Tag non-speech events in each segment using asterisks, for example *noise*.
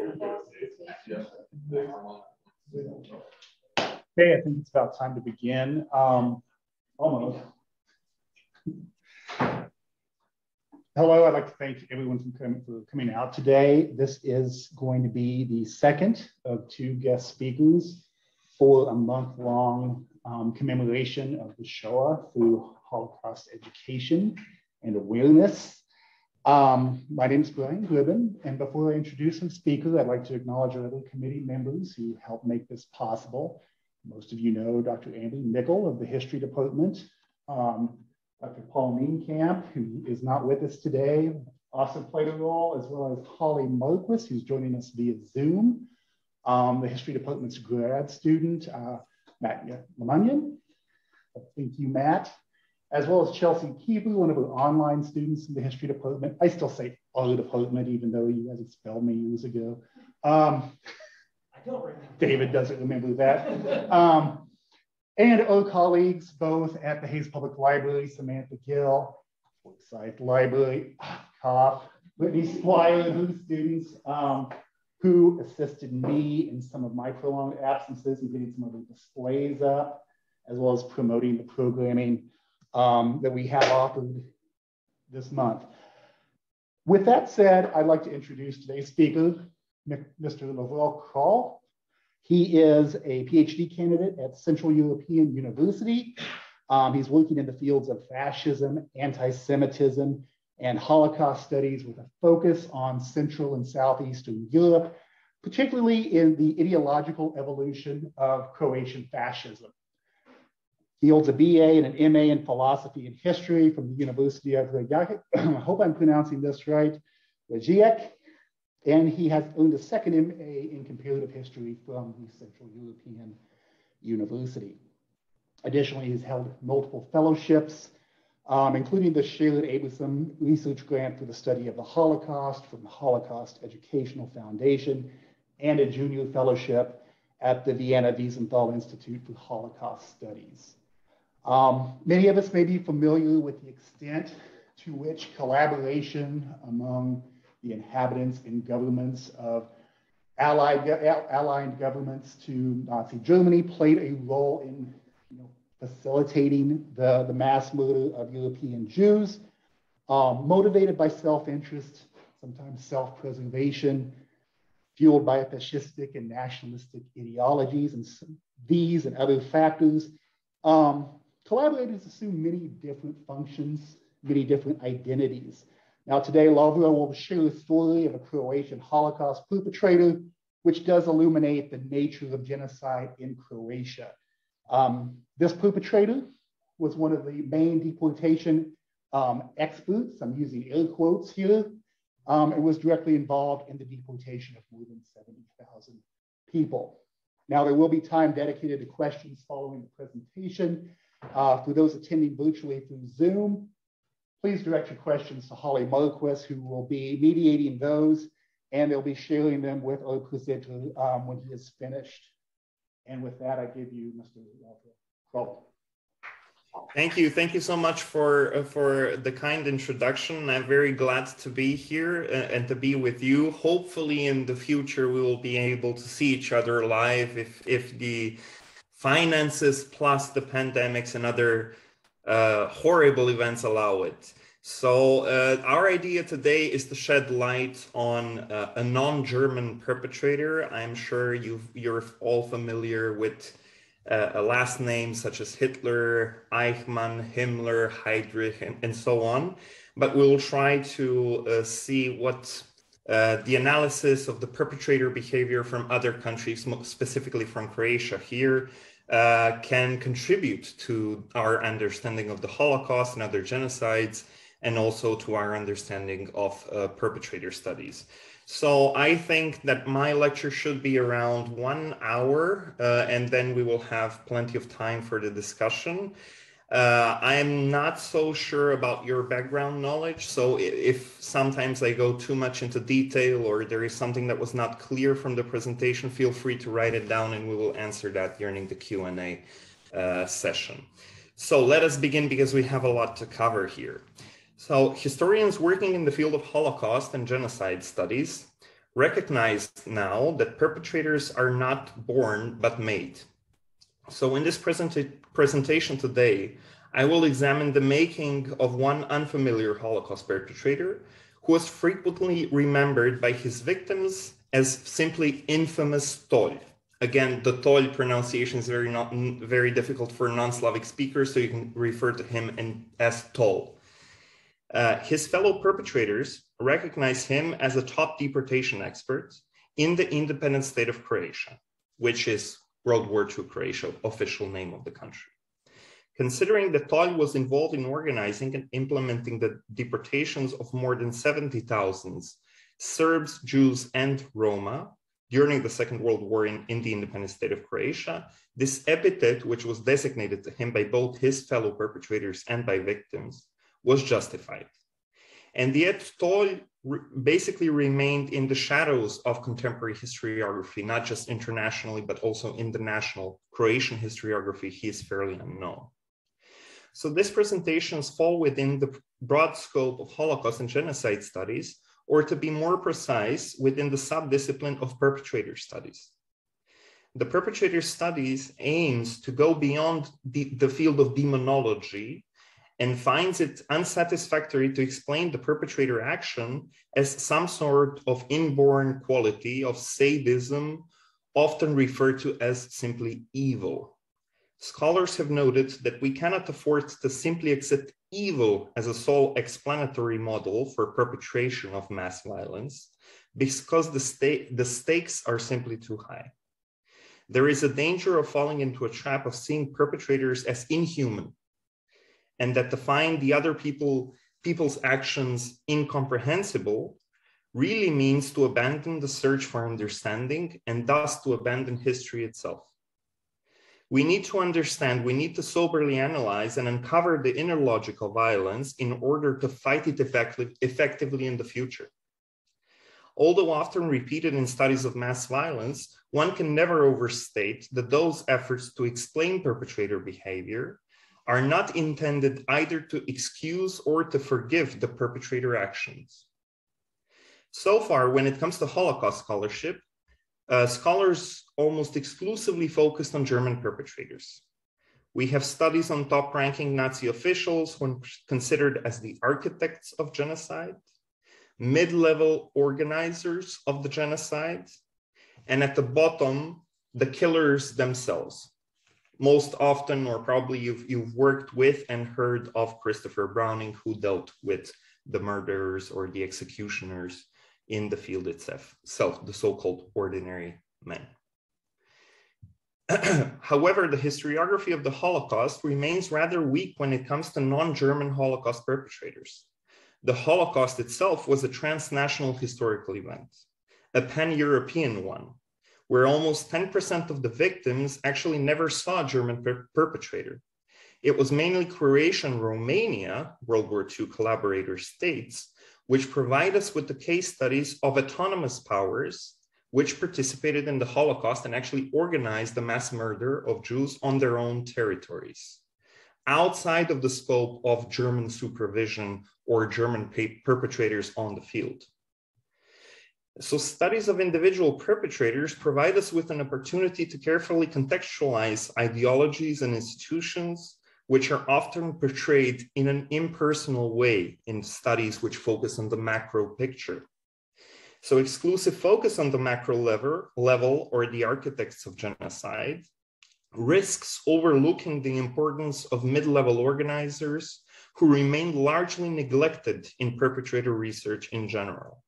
Okay, I think it's about time to begin. Um, almost. Hello, I'd like to thank everyone for coming out today. This is going to be the second of two guest speakers for a month-long um, commemoration of the Shoah through Holocaust education and awareness. Um, my name is Brian Gribben, and before I introduce some speakers, I'd like to acknowledge our other committee members who helped make this possible. Most of you know Dr. Andy Nickel of the History Department, um, Dr. Paul Camp, who is not with us today, also played a role, as well as Holly Marquis, who's joining us via Zoom, um, the History Department's grad student, uh, Matt Lemunian. Thank you, Matt as well as Chelsea Keebley, one of our online students in the history department. I still say our department, even though you guys expelled me years ago. Um, David doesn't remember that. Um, and our colleagues, both at the Hays Public Library, Samantha Gill, Forsyth Library, Cough, Whitney Squire, whose students um, who assisted me in some of my prolonged absences and getting some of the displays up, as well as promoting the programming um, that we have offered this month. With that said, I'd like to introduce today's speaker, Mr. Lovro Kralj. He is a PhD candidate at Central European University. Um, he's working in the fields of fascism, anti-Semitism, and Holocaust studies with a focus on Central and Southeastern Europe, particularly in the ideological evolution of Croatian fascism. He holds a BA and an MA in philosophy and history from the University of Reykjavik. *clears throat* I hope I'm pronouncing this right, Reykjavik. And he has earned a second MA in comparative history from the Central European University. Additionally, he's held multiple fellowships, um, including the Sharon Abramson Research Grant for the study of the Holocaust from the Holocaust Educational Foundation, and a junior fellowship at the Vienna Wiesenthal Institute for Holocaust Studies. Um, many of us may be familiar with the extent to which collaboration among the inhabitants and governments of allied, allied governments to Nazi Germany played a role in you know, facilitating the, the mass murder of European Jews, um, motivated by self-interest, sometimes self-preservation, fueled by fascistic and nationalistic ideologies, and these and other factors. Um, Collaborators assume many different functions, many different identities. Now today, Lovro will share the story of a Croatian Holocaust perpetrator, which does illuminate the nature of genocide in Croatia. Um, this perpetrator was one of the main deportation um, experts, I'm using air quotes here, um, was directly involved in the deportation of more than 70,000 people. Now there will be time dedicated to questions following the presentation, uh, for those attending virtually through Zoom, please direct your questions to Holly Marquis, who will be mediating those, and they'll be sharing them with our presenter um, when he is finished. And with that, I give you Mr. Walter. Thank you. Thank you so much for uh, for the kind introduction. I'm very glad to be here uh, and to be with you. Hopefully, in the future, we will be able to see each other live if if the finances plus the pandemics and other uh, horrible events allow it. So uh, our idea today is to shed light on uh, a non-German perpetrator. I'm sure you are all familiar with uh, a last name such as Hitler, Eichmann, Himmler, Heydrich, and, and so on. But we'll try to uh, see what uh, the analysis of the perpetrator behavior from other countries, specifically from Croatia here, uh, can contribute to our understanding of the Holocaust and other genocides, and also to our understanding of uh, perpetrator studies. So I think that my lecture should be around one hour, uh, and then we will have plenty of time for the discussion. Uh, I'm not so sure about your background knowledge. So if sometimes I go too much into detail or there is something that was not clear from the presentation, feel free to write it down and we will answer that during the Q&A uh, session. So let us begin because we have a lot to cover here. So historians working in the field of Holocaust and genocide studies recognize now that perpetrators are not born but made. So in this presentation today, I will examine the making of one unfamiliar Holocaust perpetrator who was frequently remembered by his victims as simply infamous Tolj. Again, the Tolj pronunciation is very not very difficult for non-Slavic speakers, so you can refer to him in, as Tol. Uh, his fellow perpetrators recognize him as a top deportation expert in the independent state of Croatia, which is World War II Croatia, official name of the country. Considering that Tolj was involved in organizing and implementing the deportations of more than 70,000 Serbs, Jews, and Roma during the Second World War in, in the independent state of Croatia, this epithet, which was designated to him by both his fellow perpetrators and by victims, was justified. And yet, Tolj re basically remained in the shadows of contemporary historiography, not just internationally, but also in the national Croatian historiography. He is fairly unknown. So these presentations fall within the broad scope of Holocaust and genocide studies, or to be more precise, within the subdiscipline of perpetrator studies. The perpetrator studies aims to go beyond the, the field of demonology and finds it unsatisfactory to explain the perpetrator action as some sort of inborn quality of sadism, often referred to as simply evil. Scholars have noted that we cannot afford to simply accept evil as a sole explanatory model for perpetration of mass violence because the, sta the stakes are simply too high. There is a danger of falling into a trap of seeing perpetrators as inhuman and that to find the other people people's actions incomprehensible really means to abandon the search for understanding and thus to abandon history itself we need to understand, we need to soberly analyze and uncover the inner logic of violence in order to fight it effective, effectively in the future. Although often repeated in studies of mass violence, one can never overstate that those efforts to explain perpetrator behavior are not intended either to excuse or to forgive the perpetrator actions. So far, when it comes to Holocaust scholarship, uh, scholars almost exclusively focused on German perpetrators. We have studies on top ranking Nazi officials when considered as the architects of genocide, mid level organizers of the genocide, and at the bottom, the killers themselves. Most often, or probably you've, you've worked with and heard of Christopher Browning, who dealt with the murderers or the executioners in the field itself, self, the so-called ordinary men. *clears throat* However, the historiography of the Holocaust remains rather weak when it comes to non-German Holocaust perpetrators. The Holocaust itself was a transnational historical event, a pan-European one, where almost 10% of the victims actually never saw a German per perpetrator. It was mainly Croatia and Romania, World War II collaborator states, which provide us with the case studies of autonomous powers which participated in the Holocaust and actually organized the mass murder of Jews on their own territories, outside of the scope of German supervision or German perpetrators on the field. So, studies of individual perpetrators provide us with an opportunity to carefully contextualize ideologies and institutions which are often portrayed in an impersonal way in studies which focus on the macro picture. So exclusive focus on the macro level, level or the architects of genocide risks overlooking the importance of mid-level organizers who remain largely neglected in perpetrator research in general.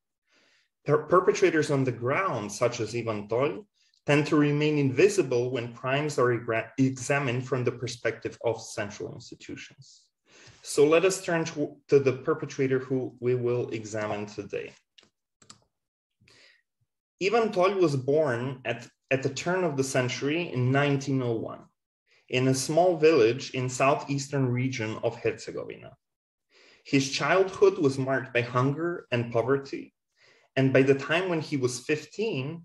Per perpetrators on the ground, such as Ivan Tolj, tend to remain invisible when crimes are examined from the perspective of central institutions. So let us turn to, to the perpetrator who we will examine today. Ivan Tolj was born at, at the turn of the century in 1901 in a small village in southeastern region of Herzegovina. His childhood was marked by hunger and poverty, and by the time when he was 15,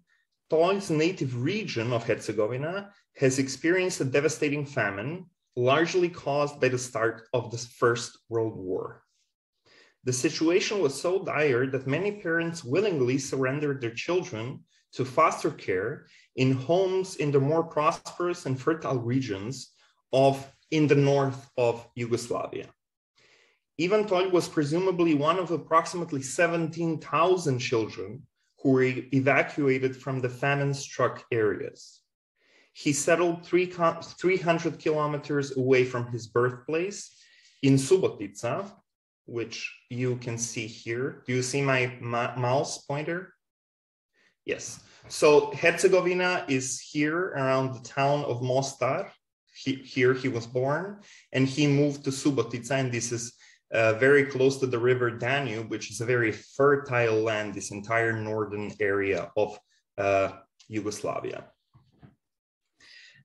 Tolj's native region of Herzegovina has experienced a devastating famine, largely caused by the start of the First World War. The situation was so dire that many parents willingly surrendered their children to foster care in homes in the more prosperous and fertile regions of in the north of Yugoslavia. Ivan Tolj was presumably one of approximately 17,000 children who were evacuated from the famine-struck areas. He settled 300 kilometers away from his birthplace in Subotica, which you can see here. Do you see my mouse pointer? Yes. So Herzegovina is here around the town of Mostar. He, here he was born, and he moved to Subotica, and this is uh, very close to the river Danube, which is a very fertile land, this entire northern area of uh, Yugoslavia.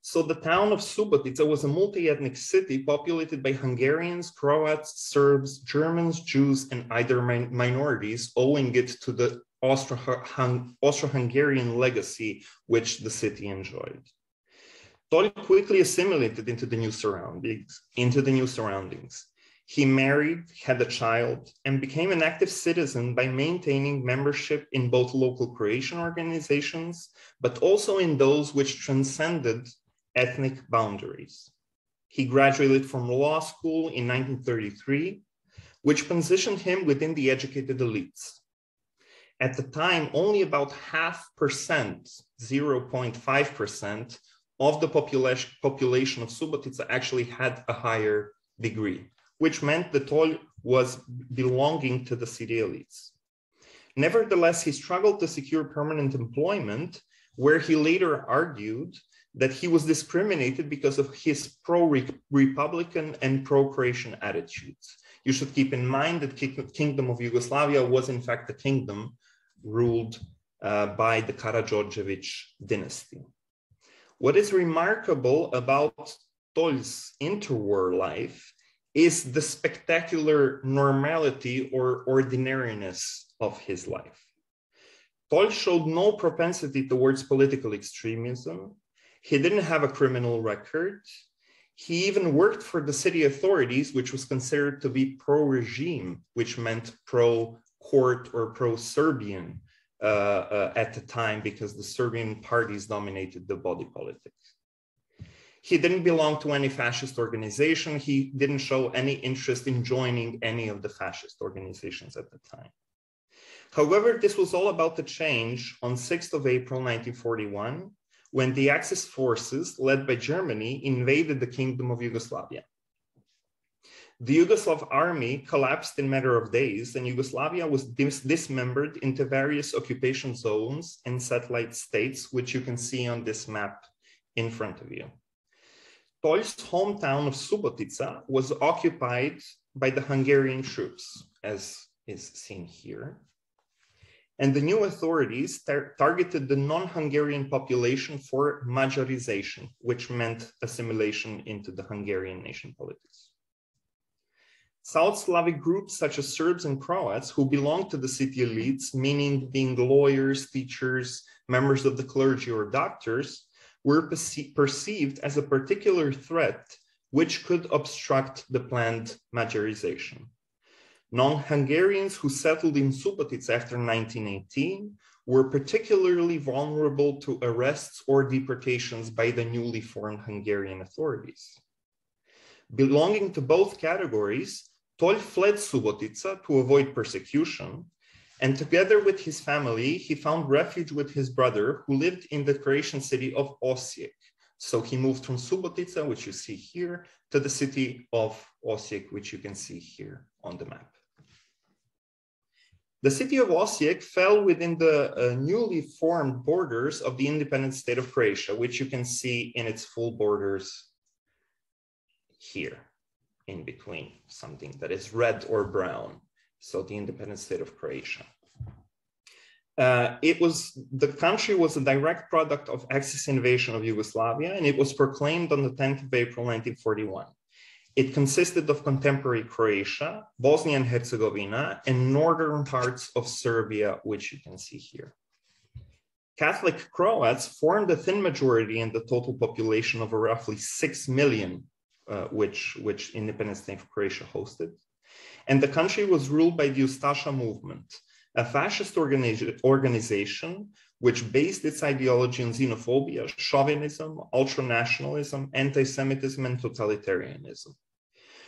So the town of Subotica was a multi-ethnic city populated by Hungarians, Croats, Serbs, Germans, Jews, and other min minorities, owing it to the Austro-Hungarian legacy which the city enjoyed. Tolj quickly assimilated into the new surroundings, into the new surroundings. He married, had a child, and became an active citizen by maintaining membership in both local Croatian organizations, but also in those which transcended ethnic boundaries. He graduated from law school in 1933, which positioned him within the educated elites. At the time, only about half percent, 0.5% of the population, population of Subotica actually had a higher degree, which meant that Tolj was belonging to the city elites. Nevertheless, he struggled to secure permanent employment, where he later argued that he was discriminated because of his pro-Republican and pro-Croatian attitudes. You should keep in mind that Kingdom of Yugoslavia was in fact a kingdom ruled uh, by the Karađorđević dynasty. What is remarkable about Tolj's interwar life is the spectacular normality or ordinariness of his life. Tolj showed no propensity towards political extremism. He didn't have a criminal record. He even worked for the city authorities, which was considered to be pro regime, which meant pro court or pro Serbian uh, uh, at the time because the Serbian parties dominated the body politic. He didn't belong to any fascist organization. He didn't show any interest in joining any of the fascist organizations at the time. However, this was all about to change on 6th of April 1941 when the Axis forces led by Germany invaded the Kingdom of Yugoslavia. The Yugoslav army collapsed in a matter of days and Yugoslavia was dis dismembered into various occupation zones and satellite states, which you can see on this map in front of you. Tolj's hometown of Subotica was occupied by the Hungarian troops, as is seen here. And the new authorities tar targeted the non-Hungarian population for Magyarization, which meant assimilation into the Hungarian nation politics. South Slavic groups such as Serbs and Croats who belonged to the city elites, meaning being lawyers, teachers, members of the clergy or doctors, were perce perceived as a particular threat which could obstruct the planned Magyarization. Non-Hungarians who settled in Subotica after 1918 were particularly vulnerable to arrests or deportations by the newly formed Hungarian authorities. Belonging to both categories, Tolj fled Subotica to avoid persecution, and together with his family, he found refuge with his brother who lived in the Croatian city of Osijek. So he moved from Subotica, which you see here, to the city of Osijek, which you can see here on the map. The city of Osijek fell within the uh, newly formed borders of the independent state of Croatia, which you can see in its full borders here in between something that is red or brown. So the independent state of Croatia. Uh, it was the country was a direct product of Axis invasion of Yugoslavia, and it was proclaimed on the 10th of April 1941. It consisted of contemporary Croatia, Bosnia and Herzegovina, and northern parts of Serbia, which you can see here. Catholic Croats formed a thin majority in the total population of roughly 6 million uh, which, which independent state of Croatia hosted. And the country was ruled by the Ustasha movement, a fascist organi- organization which based its ideology on xenophobia, chauvinism, ultranationalism, anti Semitism, and totalitarianism.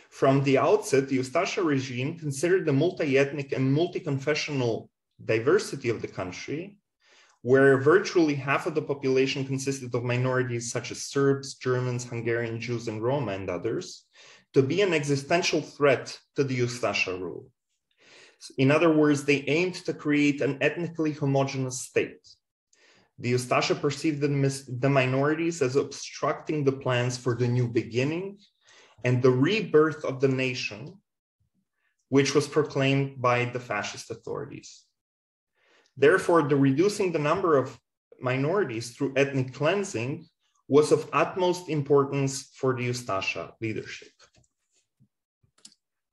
From the outset, the Ustasha regime considered the multi ethnic and multi confessional diversity of the country, where virtually half of the population consisted of minorities such as Serbs, Germans, Hungarian Jews, and Roma, and others, to be an existential threat to the Ustasha rule. In other words, they aimed to create an ethnically homogenous state. The Ustasha perceived the, the minorities as obstructing the plans for the new beginning and the rebirth of the nation, which was proclaimed by the fascist authorities. Therefore, the reducing the number of minorities through ethnic cleansing was of utmost importance for the Ustasha leadership.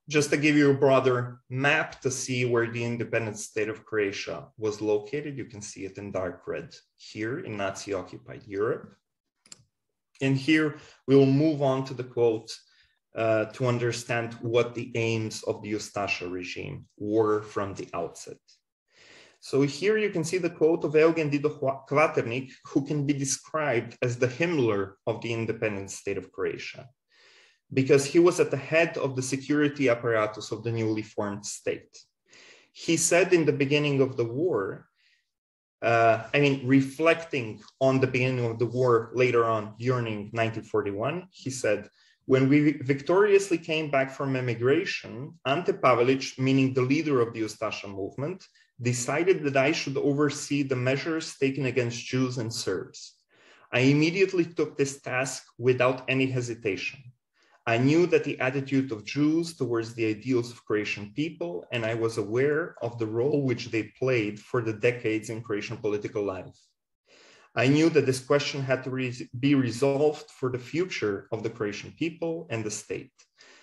Just to give you a broader map to see where the independent state of Croatia was located, you can see it in dark red here in Nazi occupied Europe. And here we will move on to the quote uh, to understand what the aims of the Ustasha regime were from the outset. So here you can see the quote of Eugen Dido Kvaternik, who can be described as the Himmler of the independent state of Croatia, because he was at the head of the security apparatus of the newly formed state. He said in the beginning of the war, uh, I mean, reflecting on the beginning of the war later on during 1941, he said, when we victoriously came back from emigration, Ante Pavelic, meaning the leader of the Ustasha movement, decided that I should oversee the measures taken against Jews and Serbs. I immediately took this task without any hesitation. I knew that the attitude of Jews towards the ideals of Croatian people, and I was aware of the role which they played for the decades in Croatian political life. I knew that this question had to re- be resolved for the future of the Croatian people and the state.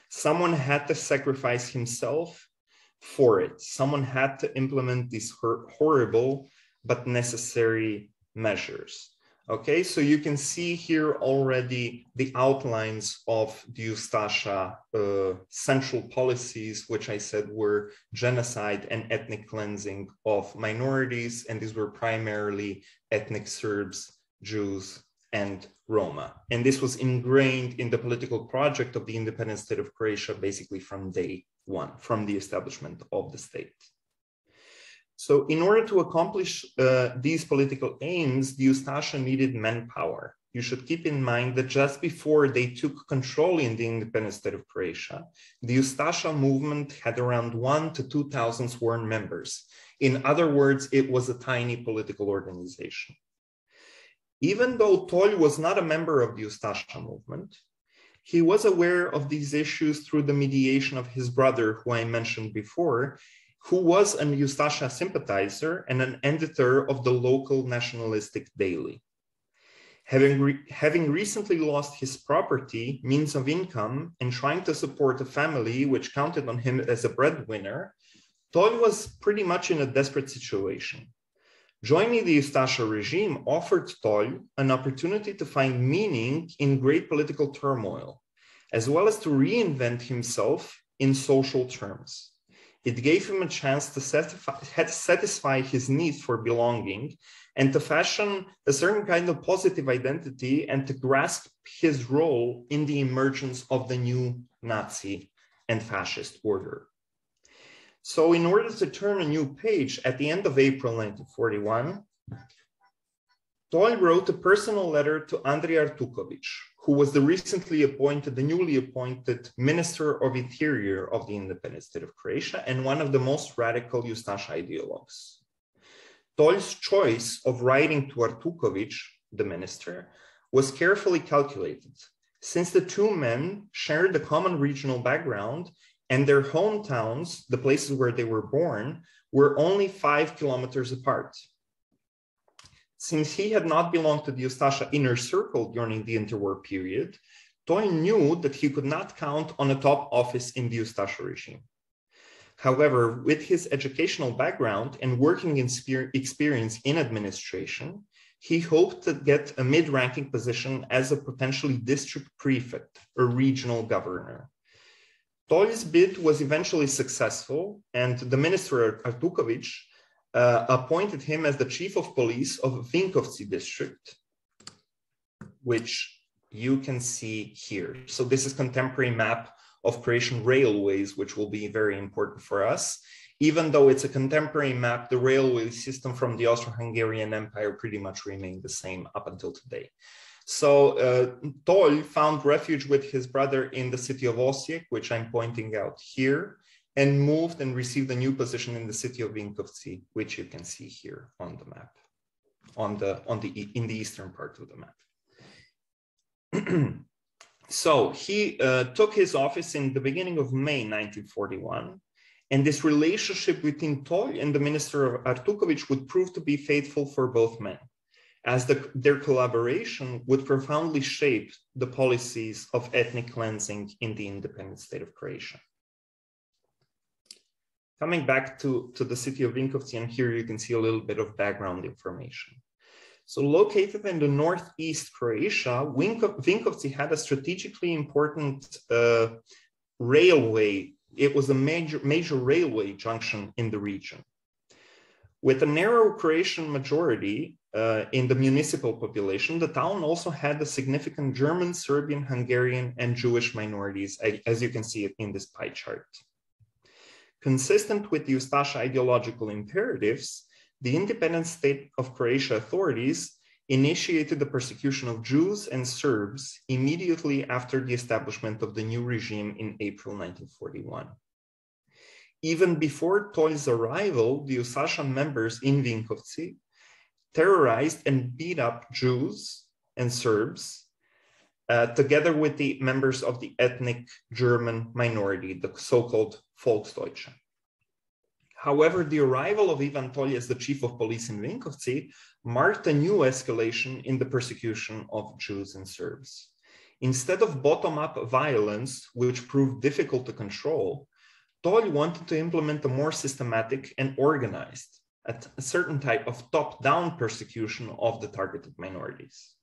Someone had to sacrifice himself for it. Someone had to implement these hor- horrible but necessary measures. Okay, so you can see here already the outlines of the Ustasha uh, central policies, which I said were genocide and ethnic cleansing of minorities, and these were primarily ethnic Serbs, Jews, and Roma. And this was ingrained in the political project of the independent state of Croatia basically from day one, from the establishment of the state. So in order to accomplish uh, these political aims, the Ustasha needed manpower. You should keep in mind that just before they took control in the independent state of Croatia, the Ustasha movement had around one to 2,000 sworn members. In other words, it was a tiny political organization. Even though Tolj was not a member of the Ustasha movement, he was aware of these issues through the mediation of his brother, who I mentioned before, who was an Ustasha sympathizer and an editor of the local nationalistic daily. Having, re having recently lost his property, means of income, and trying to support a family which counted on him as a breadwinner, Tolj was pretty much in a desperate situation. Joining the Ustasha regime offered Tolj an opportunity to find meaning in great political turmoil, as well as to reinvent himself in social terms. It gave him a chance to satisfy, satisfy his need for belonging and to fashion a certain kind of positive identity and to grasp his role in the emergence of the new Nazi and fascist order. So, in order to turn a new page, at the end of April 1941, Tolj wrote a personal letter to Andrei Artukovic, who was the recently appointed, the newly appointed Minister of Interior of the independent state of Croatia and one of the most radical Ustasha ideologues. Tolj's choice of writing to Artukovic, the minister, was carefully calculated, since the two men shared a common regional background and their hometowns, the places where they were born, were only five kilometers apart. Since he had not belonged to the Ustasha inner circle during the interwar period, Tolj knew that he could not count on a top office in the Ustasha regime. However, with his educational background and working experience in administration, he hoped to get a mid ranking position as a potentially district prefect or regional governor. Tolj's bid was eventually successful, and the minister Artukovic uh, appointed him as the chief of police of Vinkovci district, which you can see here. So this is contemporary map of Croatian railways, which will be very important for us. Even though it's a contemporary map, the railway system from the Austro-Hungarian Empire pretty much remained the same up until today. So uh, Tolj found refuge with his brother in the city of Osijek, which I'm pointing out here, and moved and received a new position in the city of Vinkovci, which you can see here on the map, on the on the in the eastern part of the map. *clears throat* so he uh, took his office in the beginning of May 1941, and this relationship between Tolj and the minister of Artukovic would prove to be faithful for both men as the, their collaboration would profoundly shape the policies of ethnic cleansing in the independent state of Croatia. Coming back to, to the city of Vinkovci, and here you can see a little bit of background information. So located in the northeast Croatia, Vinkovci had a strategically important uh, railway. It was a major, major railway junction in the region. With a narrow Croatian majority, uh, in the municipal population, the town also had a significant German, Serbian, Hungarian, and Jewish minorities, as you can see in this pie chart. Consistent with the Ustasha ideological imperatives, the independent state of Croatia authorities initiated the persecution of Jews and Serbs immediately after the establishment of the new regime in April 1941. Even before Tolj's arrival, the Ustasha members in Vinkovci terrorized and beat up Jews and Serbs, uh, together with the members of the ethnic German minority, the so-called Volksdeutsche. However, the arrival of Ivan Tolj as the chief of police in Vinkovci marked a new escalation in the persecution of Jews and Serbs. Instead of bottom-up violence, which proved difficult to control, Tolj wanted to implement a more systematic and organized a certain type of top-down persecution of the targeted minorities.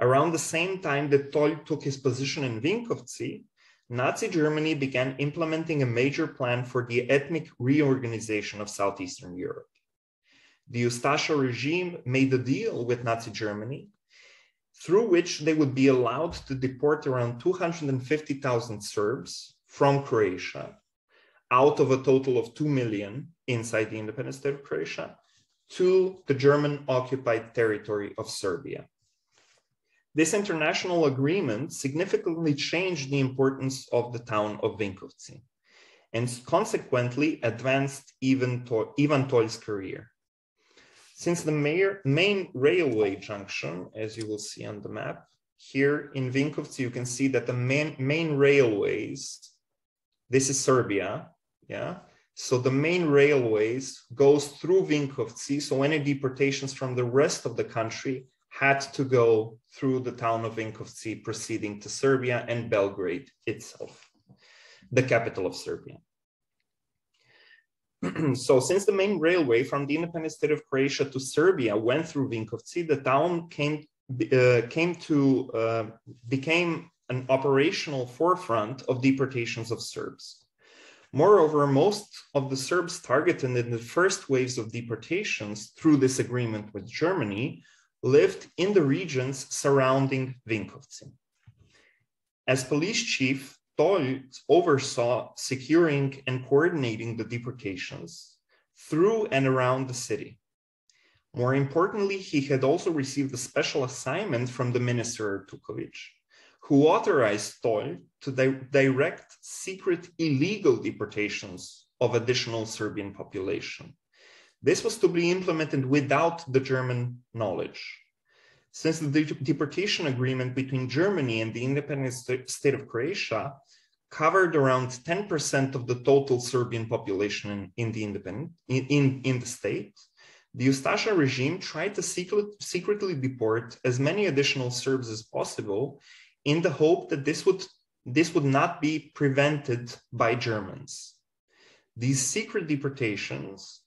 Around the same time that Tolj took his position in Vinkovci, Nazi Germany began implementing a major plan for the ethnic reorganization of Southeastern Europe. The Ustasha regime made a deal with Nazi Germany through which they would be allowed to deport around 250,000 Serbs from Croatia out of a total of 2 million inside the independent state of Croatia to the German occupied territory of Serbia. This international agreement significantly changed the importance of the town of Vinkovci and consequently advanced Ivan, to Ivan Tolj's career. Since the mayor, main railway junction, as you will see on the map, here in Vinkovci, you can see that the main, main railways, this is Serbia, yeah, so the main railways goes through Vinkovci. So any deportations from the rest of the country had to go through the town of Vinkovci, proceeding to Serbia and Belgrade itself, the capital of Serbia. *clears throat* so since the main railway from the independent state of Croatia to Serbia went through Vinkovci, the town came, uh, came to, uh, became an operational forefront of deportations of Serbs. Moreover, most of the Serbs targeted in the first waves of deportations through this agreement with Germany lived in the regions surrounding Vinkovci. As police chief, Tolj oversaw securing and coordinating the deportations through and around the city. More importantly, he had also received a special assignment from the minister Artukovic who authorized Tolj to di direct secret illegal deportations of additional Serbian population. This was to be implemented without the German knowledge. Since the de deportation agreement between Germany and the independent st state of Croatia covered around 10% of the total Serbian population in, in the independent in, in, in, the state, the Ustasha regime tried to secret, secretly deport as many additional Serbs as possible in the hope that this would, this would not be prevented by Germans. These secret deportations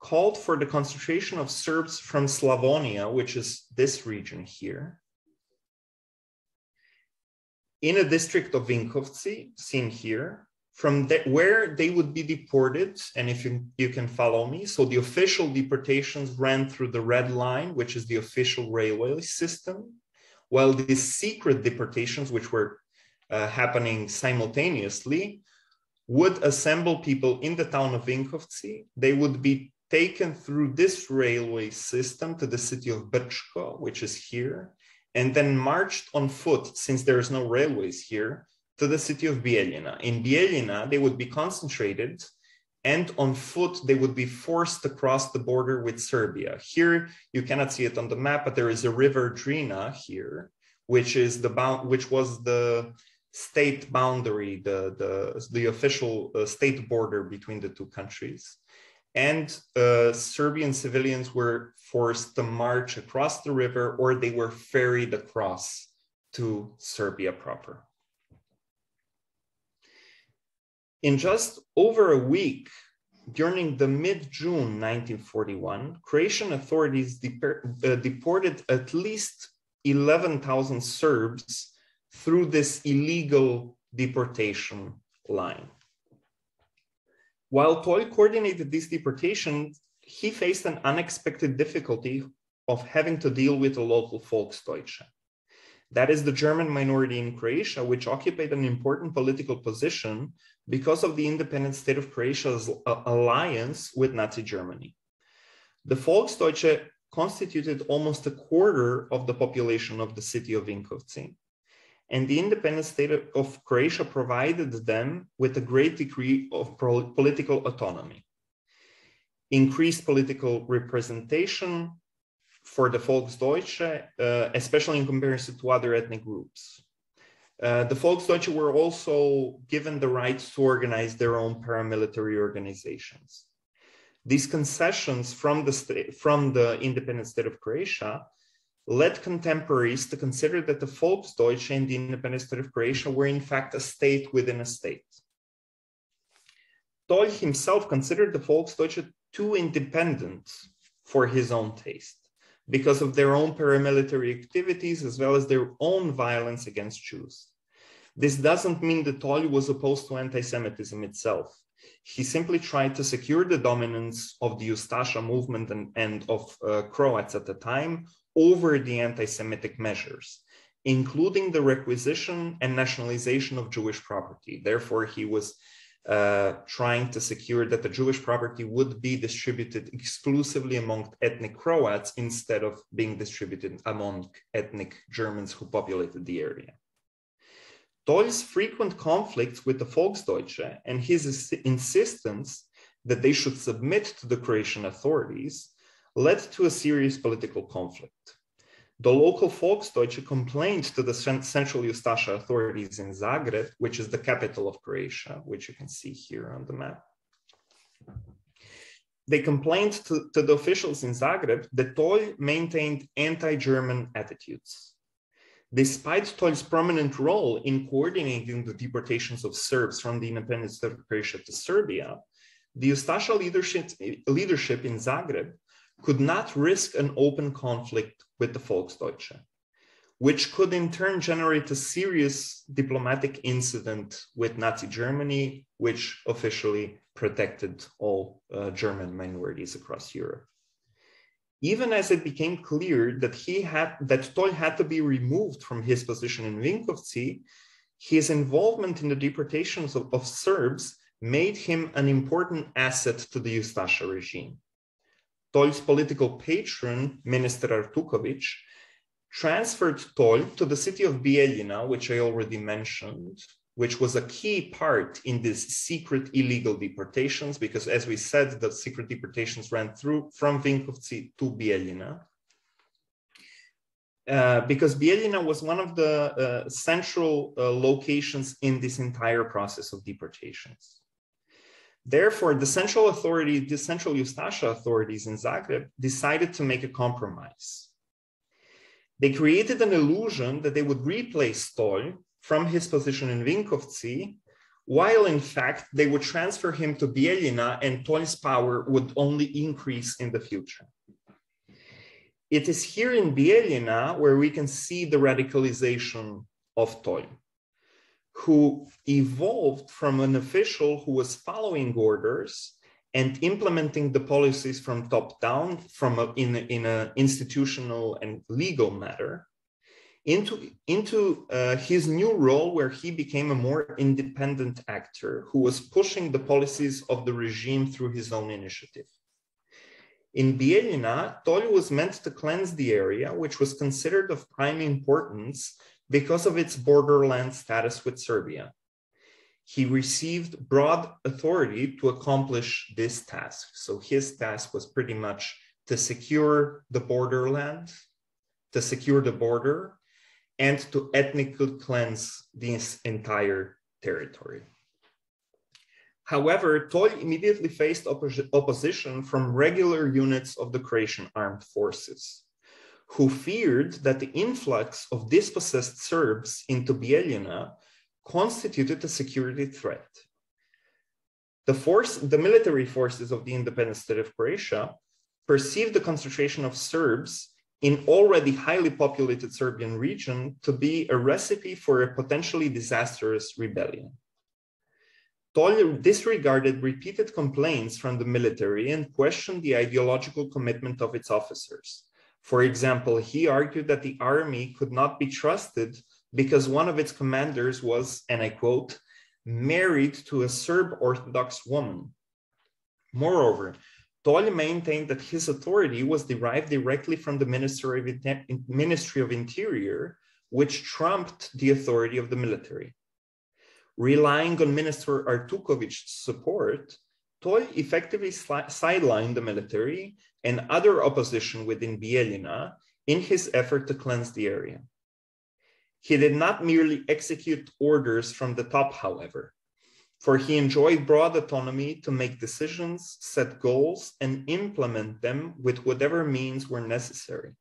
called for the concentration of Serbs from Slavonia, which is this region here, in a district of Vinkovci, seen here, from the, where they would be deported. And if you, you can follow me, so the official deportations ran through the red line, which is the official railway system, while the secret deportations, which were uh, happening simultaneously, would assemble people in the town of Vinkovci. They would be taken through this railway system to the city of Brčko, which is here, and then marched on foot, since there is no railways here, to the city of Bijeljina. In Bijeljina, they would be concentrated and on foot they would be forced to cross the border with Serbia. Here you cannot see it on the map, but there is a river Drina here, which is the bound, which was the state boundary, the the the official uh, state border between the two countries. And uh, Serbian civilians were forced to march across the river, or they were ferried across to Serbia proper. In just over a week, during the mid-June 1941, Croatian authorities uh, deported at least 11,000 Serbs through this illegal deportation line. While Tolj coordinated this deportation, he faced an unexpected difficulty of having to deal with a local Volksdeutsche. That is the German minority in Croatia, which occupied an important political position because of the independent state of Croatia's uh, alliance with Nazi Germany. The Volksdeutsche constituted almost a quarter of the population of the city of Vinkovci. And the independent state of Croatia provided them with a great degree of political autonomy. Increased political representation, for the Volksdeutsche, uh, especially in comparison to other ethnic groups. Uh, the Volksdeutsche were also given the rights to organize their own paramilitary organizations. These concessions from the, from the independent state of Croatia led contemporaries to consider that the Volksdeutsche and the independent state of Croatia were in fact a state within a state. Tolj himself considered the Volksdeutsche too independent for his own taste because of their own paramilitary activities as well as their own violence against Jews. This doesn't mean that Tolj was opposed to anti Semitism itself. He simply tried to secure the dominance of the Ustasha movement and, and of uh, Croats at the time over the anti Semitic measures, including the requisition and nationalization of Jewish property. Therefore, he was uh, trying to secure that the Jewish property would be distributed exclusively among ethnic Croats instead of being distributed among ethnic Germans who populated the area. Tolj's frequent conflicts with the Volksdeutsche and his insistence that they should submit to the Croatian authorities led to a serious political conflict the local Volksdeutsche complained to the Central Ustasha authorities in Zagreb, which is the capital of Croatia, which you can see here on the map. They complained to, to the officials in Zagreb that Tolj maintained anti-German attitudes. Despite Tolj's prominent role in coordinating the deportations of Serbs from the independent state of Croatia to Serbia, the Ustasha leadership, leadership in Zagreb could not risk an open conflict with the Volksdeutsche, which could in turn generate a serious diplomatic incident with Nazi Germany, which officially protected all uh, German minorities across Europe. Even as it became clear that he had that Tolj had to be removed from his position in Vinkovci, his involvement in the deportations of, of Serbs made him an important asset to the Ustasha regime. Tolj's political patron, Minister Artukovic, transferred Tolj to the city of Bijeljina, which I already mentioned, which was a key part in these secret illegal deportations, because as we said, the secret deportations ran through from Vinkovci to Bijeljina. Uh, because Bijeljina was one of the uh, central uh, locations in this entire process of deportations. Therefore, the central authority, the central Ustasha authorities in Zagreb decided to make a compromise. They created an illusion that they would replace Tolj from his position in Vinkovci, while in fact they would transfer him to Bijeljina and Tolj's power would only increase in the future. It is here in Bijeljina where we can see the radicalization of Tolj. Who evolved from an official who was following orders and implementing the policies from top down from a, in, in an institutional and legal matter into, into uh, his new role where he became a more independent actor who was pushing the policies of the regime through his own initiative. In Bijeljina, Tolj was meant to cleanse the area, which was considered of prime importance because of its borderland status with Serbia. He received broad authority to accomplish this task. So his task was pretty much to secure the borderland, to secure the border, and to ethnically cleanse this entire territory. However, Tolj immediately faced opposition from regular units of the Croatian armed forces, who feared that the influx of dispossessed Serbs into Bijeljina constituted a security threat. The, force, the military forces of the independent state of Croatia perceived the concentration of Serbs in already highly populated Serbian region to be a recipe for a potentially disastrous rebellion. Tolj disregarded repeated complaints from the military and questioned the ideological commitment of its officers. For example, he argued that the army could not be trusted because one of its commanders was, and I quote, married to a Serb Orthodox woman. Moreover, Tolj maintained that his authority was derived directly from the Ministry of, Ministry of Interior, which trumped the authority of the military. Relying on Minister Artukovic's support, Tolj effectively sidelined the military and other opposition within Bijeljina in his effort to cleanse the area. He did not merely execute orders from the top, however, for he enjoyed broad autonomy to make decisions, set goals, and implement them with whatever means were necessary.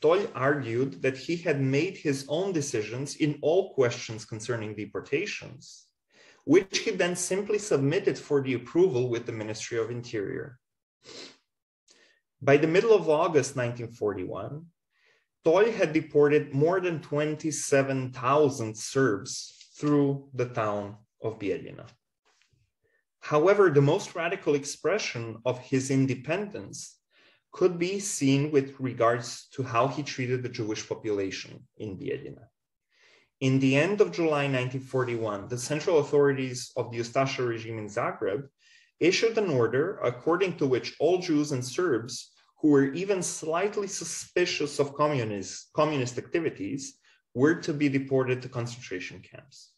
Tolj argued that he had made his own decisions in all questions concerning deportations, which he then simply submitted for the approval with the Ministry of Interior. By the middle of August 1941, Tolj had deported more than 27,000 Serbs through the town of Bijeljina. However, the most radical expression of his independence could be seen with regards to how he treated the Jewish population in Bijeljina. In the end of July 1941, the central authorities of the Ustasha regime in Zagreb issued an order according to which all Jews and Serbs who were even slightly suspicious of communist, communist activities were to be deported to concentration camps.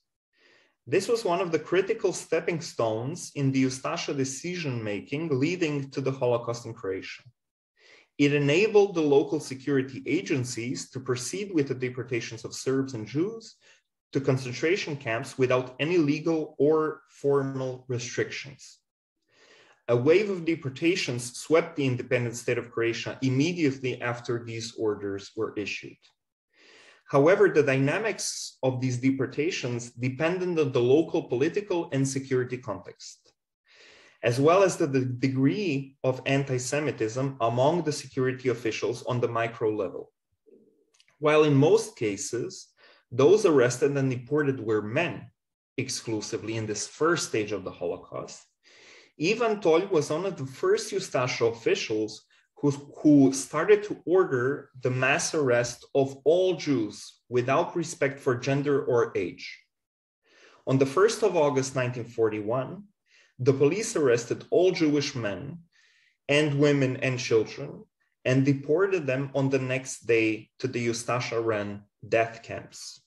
This was one of the critical stepping stones in the Ustasha decision making leading to the Holocaust in Croatia. It enabled the local security agencies to proceed with the deportations of Serbs and Jews to concentration camps without any legal or formal restrictions. A wave of deportations swept the independent state of Croatia immediately after these orders were issued. However, the dynamics of these deportations depended on the local political and security context as well as the, the degree of anti Semitism among the security officials on the micro level. While in most cases, those arrested and deported were men exclusively in this first stage of the Holocaust, Ivan Tolj was one of the first Ustasha officials who, who started to order the mass arrest of all Jews without respect for gender or age. On the 1st of August 1941, the police arrested all Jewish men and women and children and deported them on the next day to the Ustasha ran death camps.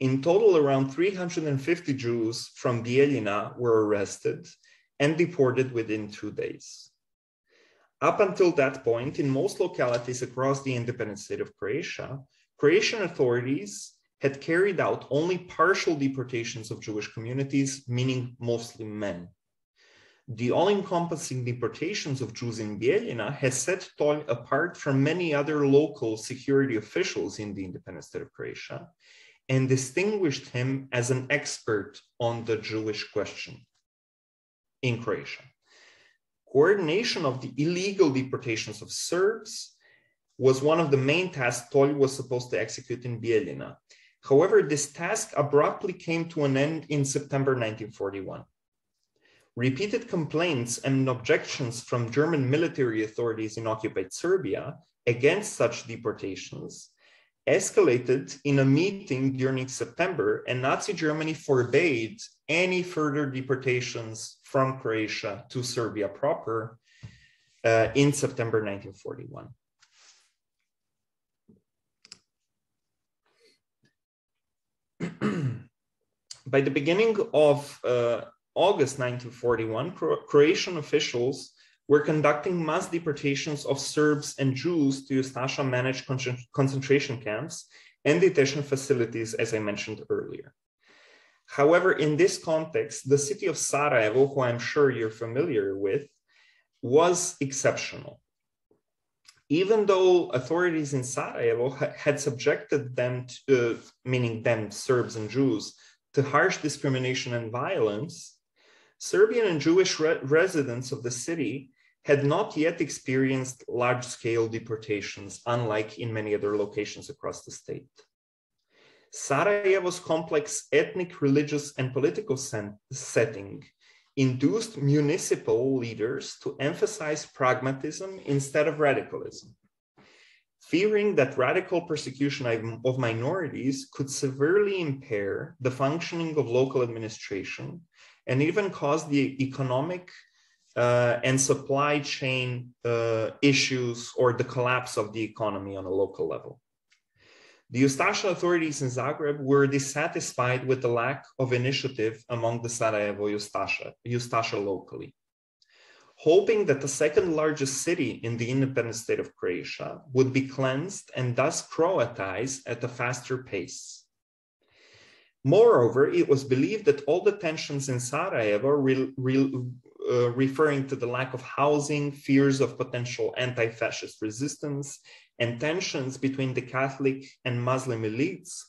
In total, around 350 Jews from Bijeljina were arrested and deported within two days. Up until that point, in most localities across the independent state of Croatia, Croatian authorities had carried out only partial deportations of Jewish communities, meaning mostly men. The all encompassing deportations of Jews in Bijeljina has set Tolj apart from many other local security officials in the independent state of Croatia and distinguished him as an expert on the Jewish question in Croatia. Coordination of the illegal deportations of Serbs was one of the main tasks Tolj was supposed to execute in Bijeljina However, this task abruptly came to an end in September 1941. Repeated complaints and objections from German military authorities in occupied Serbia against such deportations escalated in a meeting during September, and Nazi Germany forbade any further deportations from Croatia to Serbia proper uh, in September 1941. By the beginning of uh, August 1941, Cro Croatian officials were conducting mass deportations of Serbs and Jews to Ustasha managed con concentration camps and detention facilities, as I mentioned earlier. However, in this context, the city of Sarajevo, who I'm sure you're familiar with, was exceptional. Even though authorities in Sarajevo had subjected them to, meaning them, Serbs and Jews, to harsh discrimination and violence, Serbian and Jewish re residents of the city had not yet experienced large scale deportations, unlike in many other locations across the state. Sarajevo's complex ethnic, religious, and political setting induced municipal leaders to emphasize pragmatism instead of radicalism, fearing that radical persecution of minorities could severely impair the functioning of local administration and even cause the economic uh, and supply chain uh, issues or the collapse of the economy on a local level. The Ustasha authorities in Zagreb were dissatisfied with the lack of initiative among the Sarajevo Ustasha, Ustasha locally. Hoping that the second largest city in the independent state of Croatia would be cleansed and thus Croatized at a faster pace. Moreover, it was believed that all the tensions in Sarajevo, re, re, uh, referring to the lack of housing, fears of potential anti fascist resistance, and tensions between the Catholic and Muslim elites,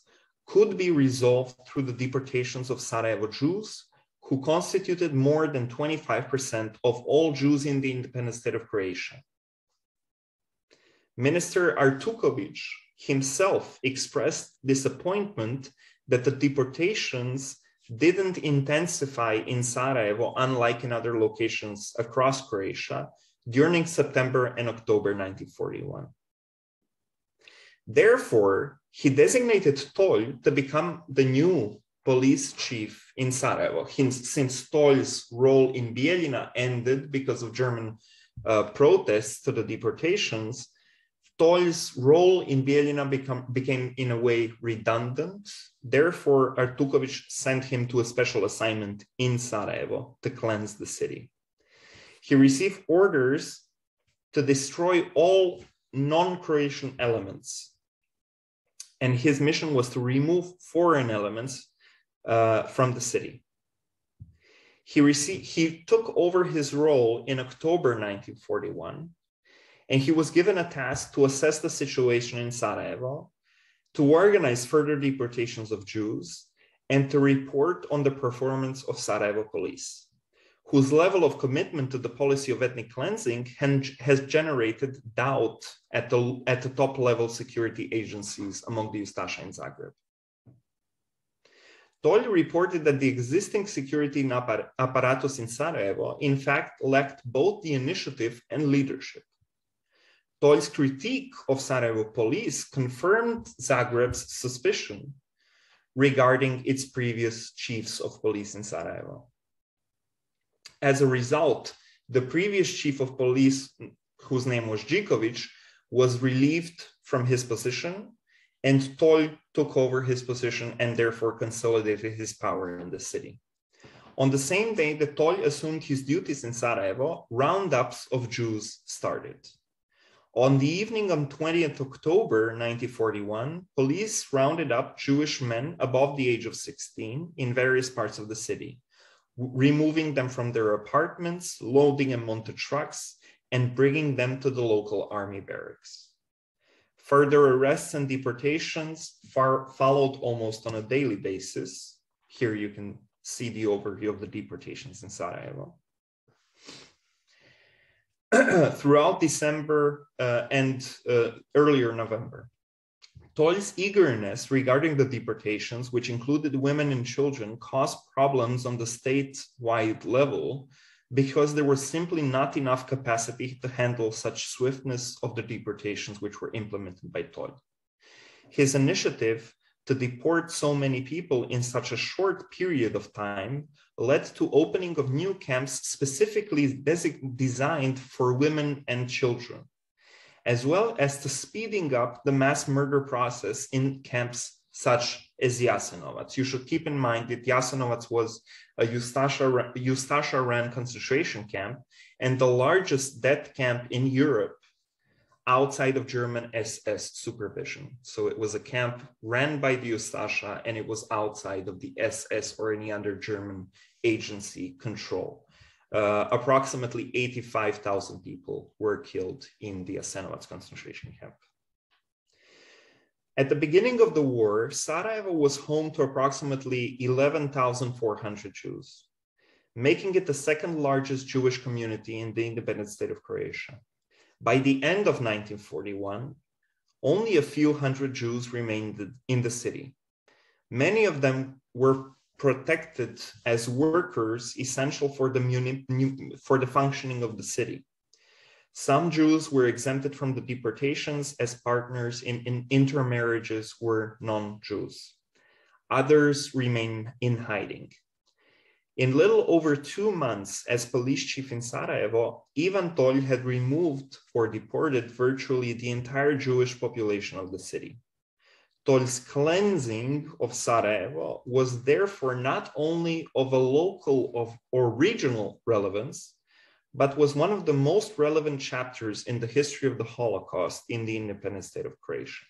could be resolved through the deportations of Sarajevo Jews, who constituted more than 25% of all Jews in the independent state of Croatia. Minister Artukovic himself expressed disappointment that the deportations didn't intensify in Sarajevo, unlike in other locations across Croatia, during September and October 1941. Therefore, he designated Tolj to become the new police chief in Sarajevo. Since Tolj's role in Bijeljina ended because of German uh, protests to the deportations, Tolj's role in Bijeljina become, became, in a way, redundant. Therefore, Artukovic sent him to a special assignment in Sarajevo to cleanse the city. He received orders to destroy all non Croatian elements. And his mission was to remove foreign elements uh, from the city. He, received, he took over his role in October 1941 and he was given a task to assess the situation in Sarajevo, to organize further deportations of Jews, and to report on the performance of Sarajevo police, whose level of commitment to the policy of ethnic cleansing has generated doubt at the, at the top level security agencies among the Ustasha in Zagreb. Tolj reported that the existing security apparatus in Sarajevo, in fact, lacked both the initiative and leadership. Tolj's critique of Sarajevo police confirmed Zagreb's suspicion regarding its previous chiefs of police in Sarajevo. As a result, the previous chief of police, whose name was Djikovic, was relieved from his position, and Tolj took over his position and therefore consolidated his power in the city. On the same day that Tolj assumed his duties in Sarajevo, roundups of Jews started. On the evening of 20th October 1941, police rounded up Jewish men above the age of 16 in various parts of the city, removing them from their apartments, loading them onto trucks, and bringing them to the local army barracks. Further arrests and deportations far, followed almost on a daily basis. Here you can see the overview of the deportations in Sarajevo. *clears throat* throughout December uh, and uh, earlier November. Tolj's eagerness regarding the deportations, which included women and children, caused problems on the statewide level because there was simply not enough capacity to handle such swiftness of the deportations which were implemented by Tolj. His initiative to deport so many people in such a short period of time led to opening of new camps specifically designed for women and children, as well as to speeding up the mass murder process in camps such as Jasenovac. You should keep in mind that Jasenovac was a Ustasha, ran concentration camp and the largest death camp in Europe outside of German SS supervision. So it was a camp ran by the Ustasha and it was outside of the SS or any other German agency control. Uh, approximately 85,000 people were killed in the Jasenovac concentration camp. At the beginning of the war, Sarajevo was home to approximately 11,400 Jews, making it the second largest Jewish community in the independent state of Croatia. By the end of 1941, only a few hundred Jews remained in the city. Many of them were protected as workers essential for the, for the functioning of the city. Some Jews were exempted from the deportations as partners in, in intermarriages were non-Jews. Others remain in hiding. In little over two months as police chief in Sarajevo, Ivan Tolj had removed or deported virtually the entire Jewish population of the city. Tolj's cleansing of Sarajevo was therefore not only of a local of, or regional relevance, but was one of the most relevant chapters in the history of the Holocaust in the independent state of Croatia.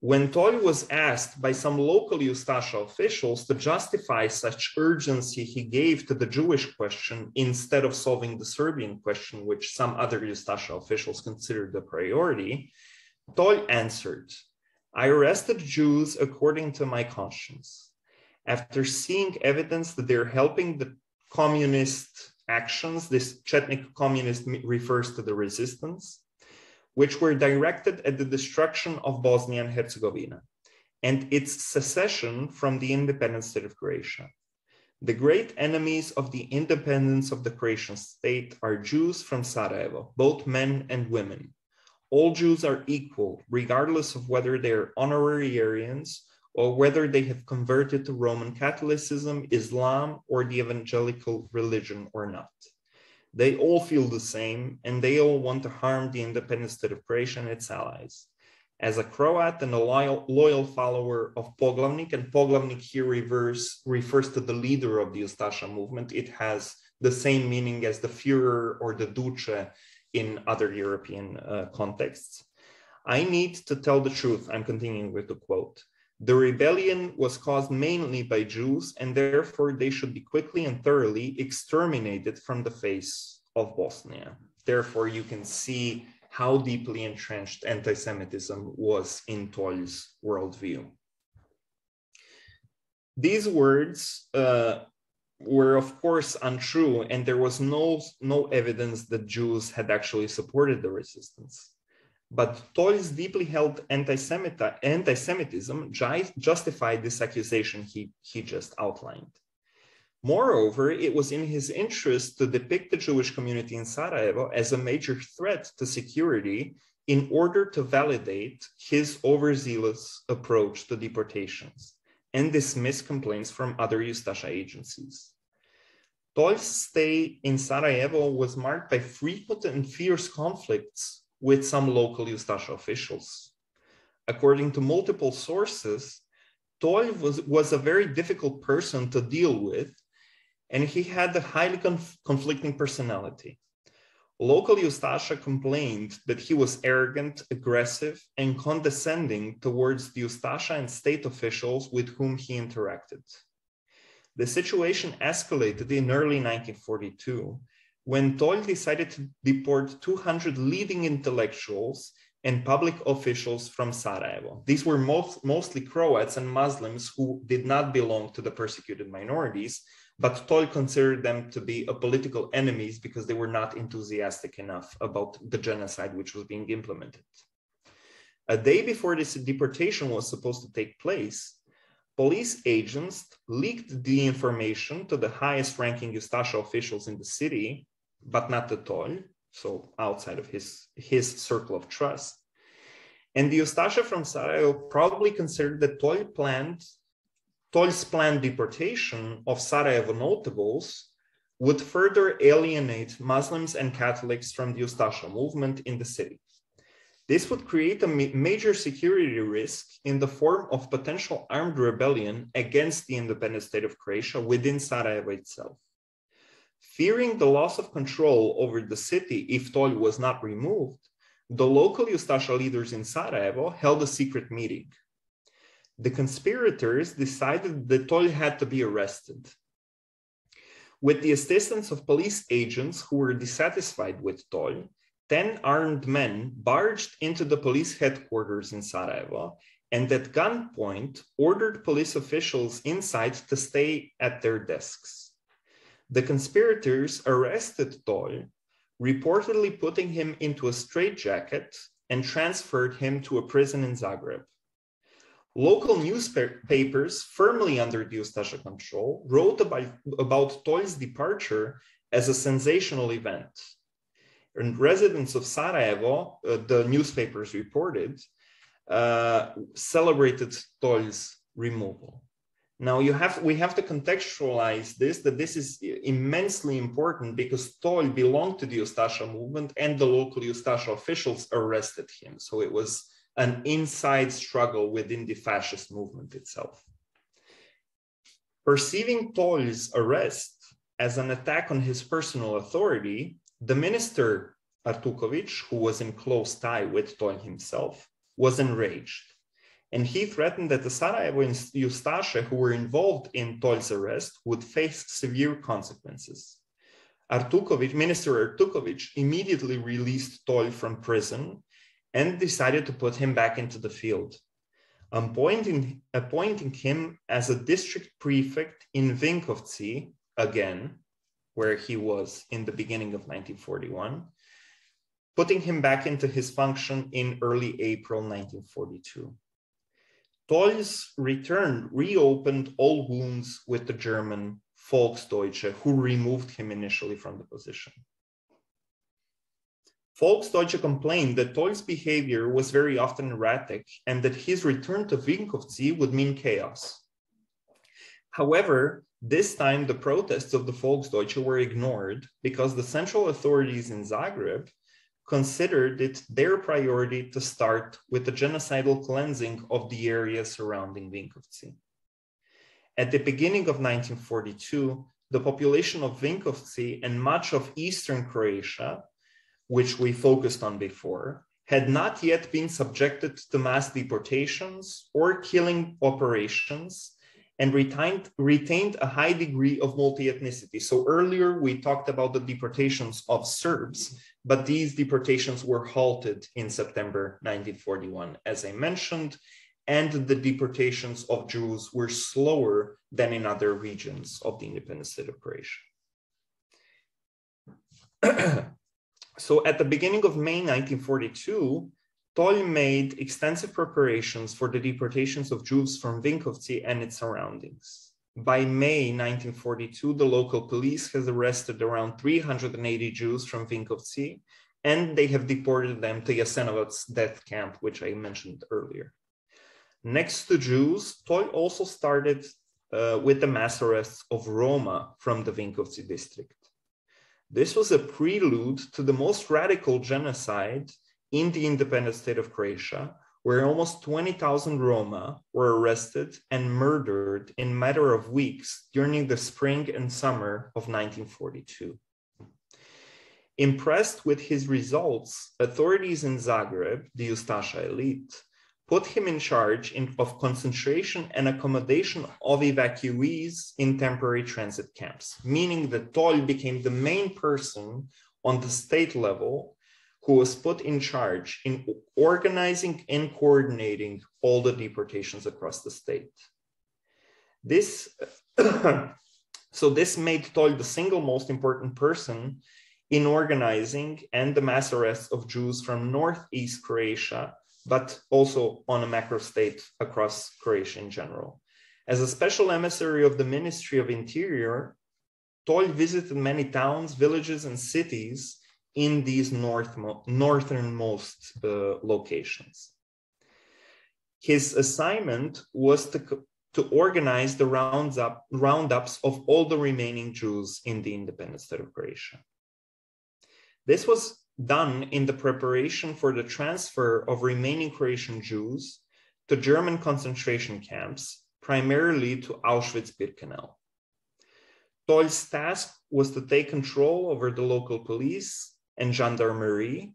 When Tolj was asked by some local Ustasha officials to justify such urgency he gave to the Jewish question instead of solving the Serbian question, which some other Ustasha officials considered a priority, Tolj answered, I arrested Jews according to my conscience. After seeing evidence that they're helping the communist actions. This Chetnik communist refers to the resistance, which were directed at the destruction of Bosnia and Herzegovina and its secession from the independent state of Croatia. The great enemies of the independence of the Croatian state are Jews from Sarajevo, both men and women. All Jews are equal, regardless of whether they're honorary Aryans or whether they have converted to Roman Catholicism, Islam, or the evangelical religion or not. They all feel the same and they all want to harm the independent state of Croatia and its allies. As a Croat and a loyal, loyal follower of Poglavnik, and Poglavnik here reverse, refers to the leader of the Ustasha movement, it has the same meaning as the Führer or the Duce in other European uh, contexts. I need to tell the truth. I'm continuing with the quote. The rebellion was caused mainly by Jews, and therefore they should be quickly and thoroughly exterminated from the face of Bosnia. Therefore, you can see how deeply entrenched anti Semitism was in Tolj's worldview. These words uh, were, of course, untrue, and there was no, no evidence that Jews had actually supported the resistance. But Tolj's deeply held anti-Semitism justified this accusation he, he just outlined. Moreover, it was in his interest to depict the Jewish community in Sarajevo as a major threat to security in order to validate his overzealous approach to deportations and dismiss complaints from other Ustasha agencies. Tolj's stay in Sarajevo was marked by frequent and fierce conflicts with some local Ustasha officials. According to multiple sources, Tolj was, was a very difficult person to deal with, and he had a highly conf conflicting personality. Local Ustasha complained that he was arrogant, aggressive, and condescending towards the Ustasha and state officials with whom he interacted. The situation escalated in early 1942 when Tolj decided to deport 200 leading intellectuals and public officials from Sarajevo. These were most, mostly Croats and Muslims who did not belong to the persecuted minorities, but Tolj considered them to be a political enemies because they were not enthusiastic enough about the genocide which was being implemented. A day before this deportation was supposed to take place, police agents leaked the information to the highest ranking Ustasha officials in the city, but not to Tolj, so outside of his, his circle of trust. And the Ustasha from Sarajevo probably considered that Tolj planned, Tolj's planned deportation of Sarajevo notables would further alienate Muslims and Catholics from the Ustasha movement in the city. This would create a major security risk in the form of potential armed rebellion against the independent state of Croatia within Sarajevo itself. Fearing the loss of control over the city if Tolj was not removed, the local Ustasha leaders in Sarajevo held a secret meeting. The conspirators decided that Tolj had to be arrested. With the assistance of police agents who were dissatisfied with Tolj, 10 armed men barged into the police headquarters in Sarajevo and at gunpoint ordered police officials inside to stay at their desks. The conspirators arrested Tolj reportedly putting him into a straitjacket and transferred him to a prison in Zagreb. Local newspapers, firmly under the Ustasha control, wrote about, about departure as a sensational event. And residents of Sarajevo, uh, the newspapers reported, uh, celebrated Tolj's removal. Now you have we have to contextualize this that this is immensely important because Tolj belonged to the Ustasha movement and the local Ustasha officials arrested him. So it was an inside struggle within the fascist movement itself. Perceiving Tolj's arrest as an attack on his personal authority, the minister Artukovic, who was in close tie with Tolj himself, was enraged and he threatened that the Sarajevo and Ustasha who were involved in Tolj's arrest would face severe consequences. Artukovic, Minister Artukovic immediately released Tolj from prison and decided to put him back into the field, appointing, appointing him as a district prefect in Vinkovci again, where he was in the beginning of 1941, putting him back into his function in early April 1942. Tolj's return reopened all wounds with the German Volksdeutsche, who removed him initially from the position. Volksdeutsche complained that Tolj's behavior was very often erratic and that his return to Vinkovci would mean chaos. However, this time the protests of the Volksdeutsche were ignored because the central authorities in Zagreb considered it their priority to start with the genocidal cleansing of the area surrounding Vinkovci. At the beginning of 1942, the population of Vinkovci and much of eastern Croatia, which we focused on before, had not yet been subjected to mass deportations or killing operations and retained, retained a high degree of multi-ethnicity. So earlier we talked about the deportations of Serbs, but these deportations were halted in September 1941, as I mentioned, and the deportations of Jews were slower than in other regions of the independent state of Croatia. *clears throat* so at the beginning of May 1942, Tolj made extensive preparations for the deportations of Jews from Vinkovci and its surroundings. By May 1942, the local police has arrested around 380 Jews from Vinkovci, and they have deported them to Jasenovac's death camp, which I mentioned earlier. Next to Jews, Tolj also started uh, with the mass arrests of Roma from the Vinkovci district. This was a prelude to the most radical genocide in the independent state of Croatia, where almost 20,000 Roma were arrested and murdered in matter of weeks during the spring and summer of 1942. Impressed with his results, authorities in Zagreb, the Ustasha elite, put him in charge in, of concentration and accommodation of evacuees in temporary transit camps, meaning that Tolj became the main person on the state level who was put in charge in organizing and coordinating all the deportations across the state. This *clears throat* So this made Tolj the single most important person in organizing and the mass arrests of Jews from Northeast Croatia, but also on a macro state across Croatia in general. As a special emissary of the Ministry of Interior, Tolj visited many towns, villages, and cities in these north, northernmost uh, locations. His assignment was to, to organize the rounds up, roundups of all the remaining Jews in the independent state of Croatia. This was done in the preparation for the transfer of remaining Croatian Jews to German concentration camps, primarily to Auschwitz-Birkenau. Tolj's task was to take control over the local police and gendarmerie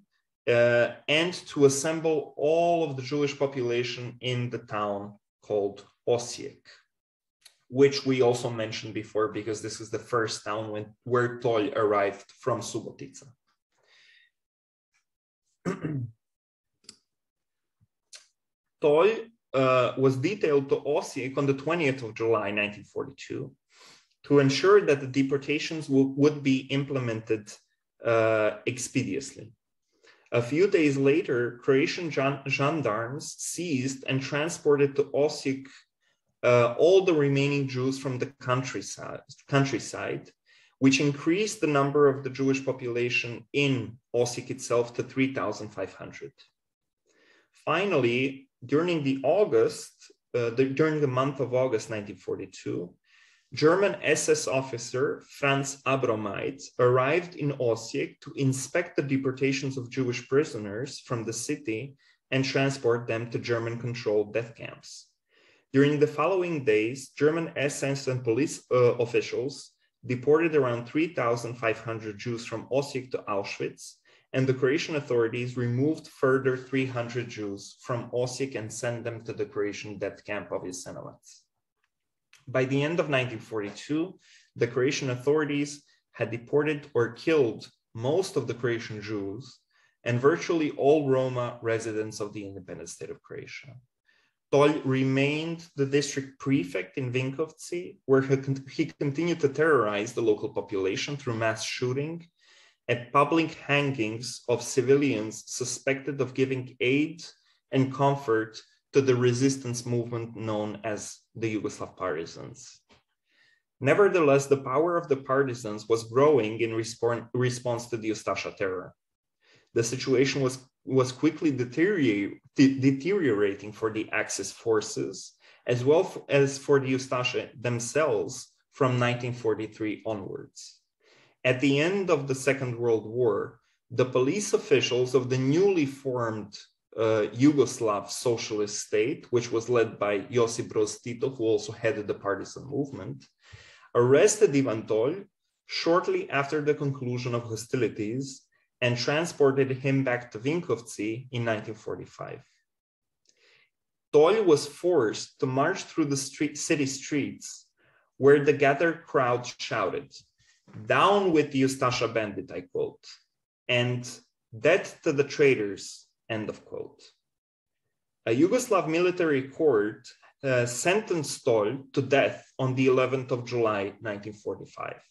uh, and to assemble all of the Jewish population in the town called Osijek, which we also mentioned before because this is the first town when, where Tolj arrived from Subotica. *clears throat* Tolj uh, was detailed to Osijek on the 20th of July 1942 to ensure that the deportations would be implemented uh, expeditiously. A few days later, Croatian gendarmes seized and transported to Osijek uh, all the remaining Jews from the countryside, countryside, which increased the number of the Jewish population in Osijek itself to 3,500. Finally, during the August, uh, the, during the month of August 1942, German SS officer Franz Abromeit arrived in Osijek to inspect the deportations of Jewish prisoners from the city and transport them to German controlled death camps. During the following days, German SS and police uh, officials deported around 3,500 Jews from Osijek to Auschwitz, and the Croatian authorities removed further 300 Jews from Osijek and sent them to the Croatian death camp of Jasenovac. By the end of 1942, the Croatian authorities had deported or killed most of the Croatian Jews and virtually all Roma residents of the independent state of Croatia. Tolj remained the district prefect in Vinkovci, where he continued to terrorize the local population through mass shooting and public hangings of civilians suspected of giving aid and comfort to the resistance movement known as the Yugoslav partisans. Nevertheless, the power of the partisans was growing in response to the Ustasha terror. The situation was, was quickly deteriorating for the Axis forces, as well as for the Ustasha themselves from 1943 onwards. At the end of the Second World War, the police officials of the newly formed uh, Yugoslav socialist state, which was led by Josip Broz Tito, who also headed the partisan movement, arrested Ivan Tolj shortly after the conclusion of hostilities and transported him back to Vinkovci in 1945. Tolj was forced to march through the street, city streets where the gathered crowd shouted, Down with the Ustasha bandit, I quote, and death to the traitors, End of quote. A Yugoslav military court uh, sentenced Tolj to death on the 11th of July, 1945.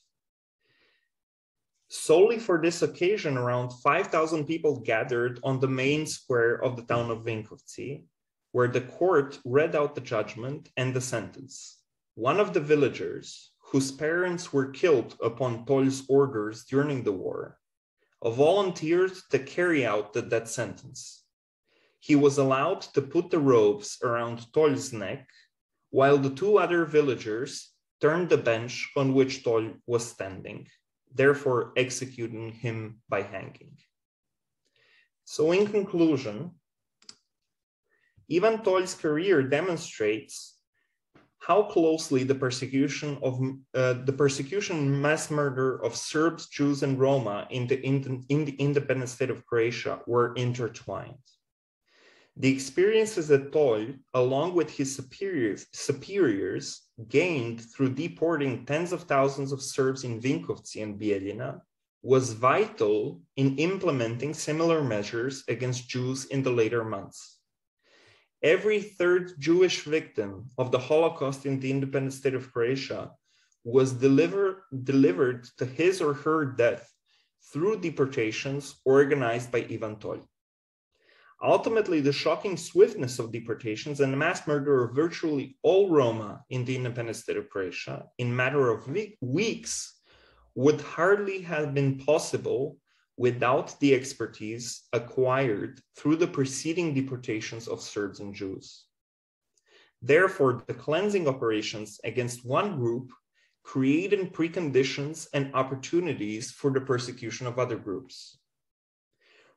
Solely for this occasion, around 5,000 people gathered on the main square of the town of Vinkovci, where the court read out the judgment and the sentence. One of the villagers, whose parents were killed upon Tolj's orders during the war, volunteered to carry out the death sentence. He was allowed to put the ropes around Tolj's neck, while the two other villagers turned the bench on which Tolj was standing, therefore executing him by hanging. So, in conclusion, Ivan Tolj's career demonstrates how closely the persecution of uh, the persecution mass murder of Serbs, Jews, and Roma in the, in, in the independent state of Croatia were intertwined. The experiences that Tolj, along with his superiors, superiors, gained through deporting tens of thousands of Serbs in Vinkovci and Bijeljina was vital in implementing similar measures against Jews in the later months every third Jewish victim of the Holocaust in the independent state of Croatia was deliver, delivered to his or her death through deportations organized by Ivan Tolj. Ultimately, the shocking swiftness of deportations and the mass murder of virtually all Roma in the independent state of Croatia in matter of weeks would hardly have been possible without the expertise acquired through the preceding deportations of Serbs and Jews. Therefore, the cleansing operations against one group created preconditions and opportunities for the persecution of other groups.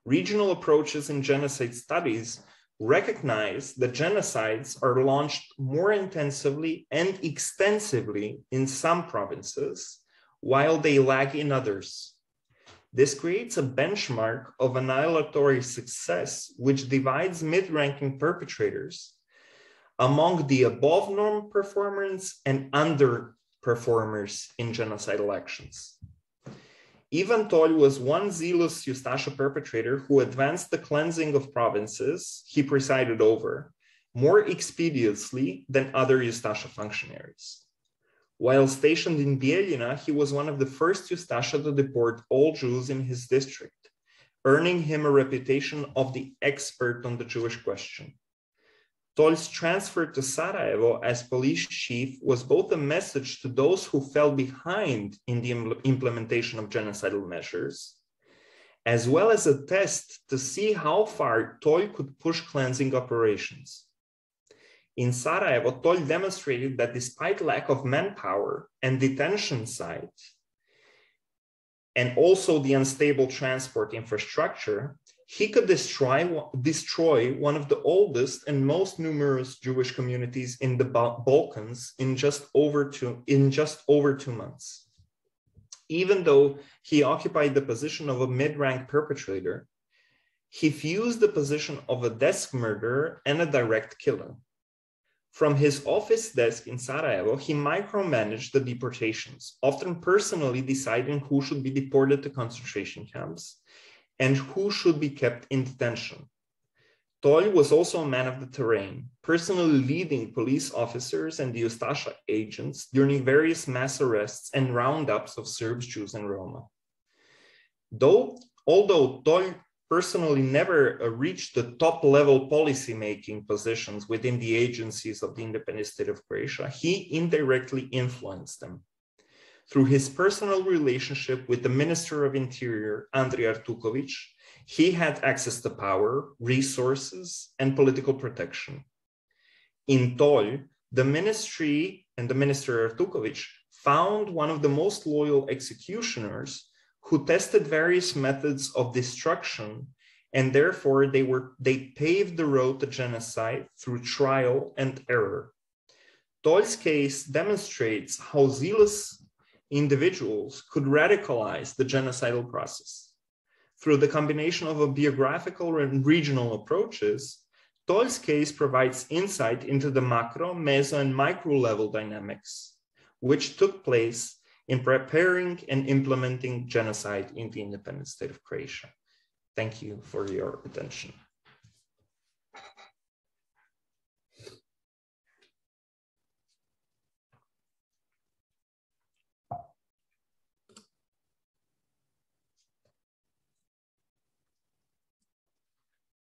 Regional approaches in genocide studies recognize that genocides are launched more intensively and extensively in some provinces, while they lag in others. This creates a benchmark of annihilatory success, which divides mid ranking perpetrators among the above norm performers and under performers in genocidal actions. Ivan Tolj was one zealous Ustasha perpetrator who advanced the cleansing of provinces he presided over more expeditiously than other Ustasha functionaries. While stationed in Bijeljina, he was one of the first Ustasha to deport all Jews in his district, earning him a reputation of the expert on the Jewish question. Tolj's transfer to Sarajevo as police chief was both a message to those who fell behind in the implementation of genocidal measures, as well as a test to see how far Tolj could push cleansing operations. In Sarajevo, Tolj demonstrated that despite lack of manpower and detention sites, and also the unstable transport infrastructure, he could destroy, destroy one of the oldest and most numerous Jewish communities in the Balkans in just over two, in just over two months. Even though he occupied the position of a mid-rank perpetrator, he fused the position of a desk murderer and a direct killer. From his office desk in Sarajevo, he micromanaged the deportations, often personally deciding who should be deported to concentration camps and who should be kept in detention. Tolj was also a man of the terrain, personally leading police officers and the Ustasha agents during various mass arrests and roundups of Serbs, Jews, and Roma. Though, although Tolj personally never uh, reached the top level policy-making positions within the agencies of the independent state of Croatia, he indirectly influenced them through his personal relationship with the Minister of Interior, Andrei Artukovic, he had access to power, resources, and political protection. In Tolj, the ministry and the Minister Artukovic found one of the most loyal executioners who tested various methods of destruction and therefore they were they paved the road to genocide through trial and error. Tolj's case demonstrates how zealous individuals could radicalize the genocidal process. Through the combination of a biographical and regional approaches, Tolj's case provides insight into the macro, meso, and micro level dynamics, which took place in preparing and implementing genocide in the independent state of Croatia. Thank you for your attention.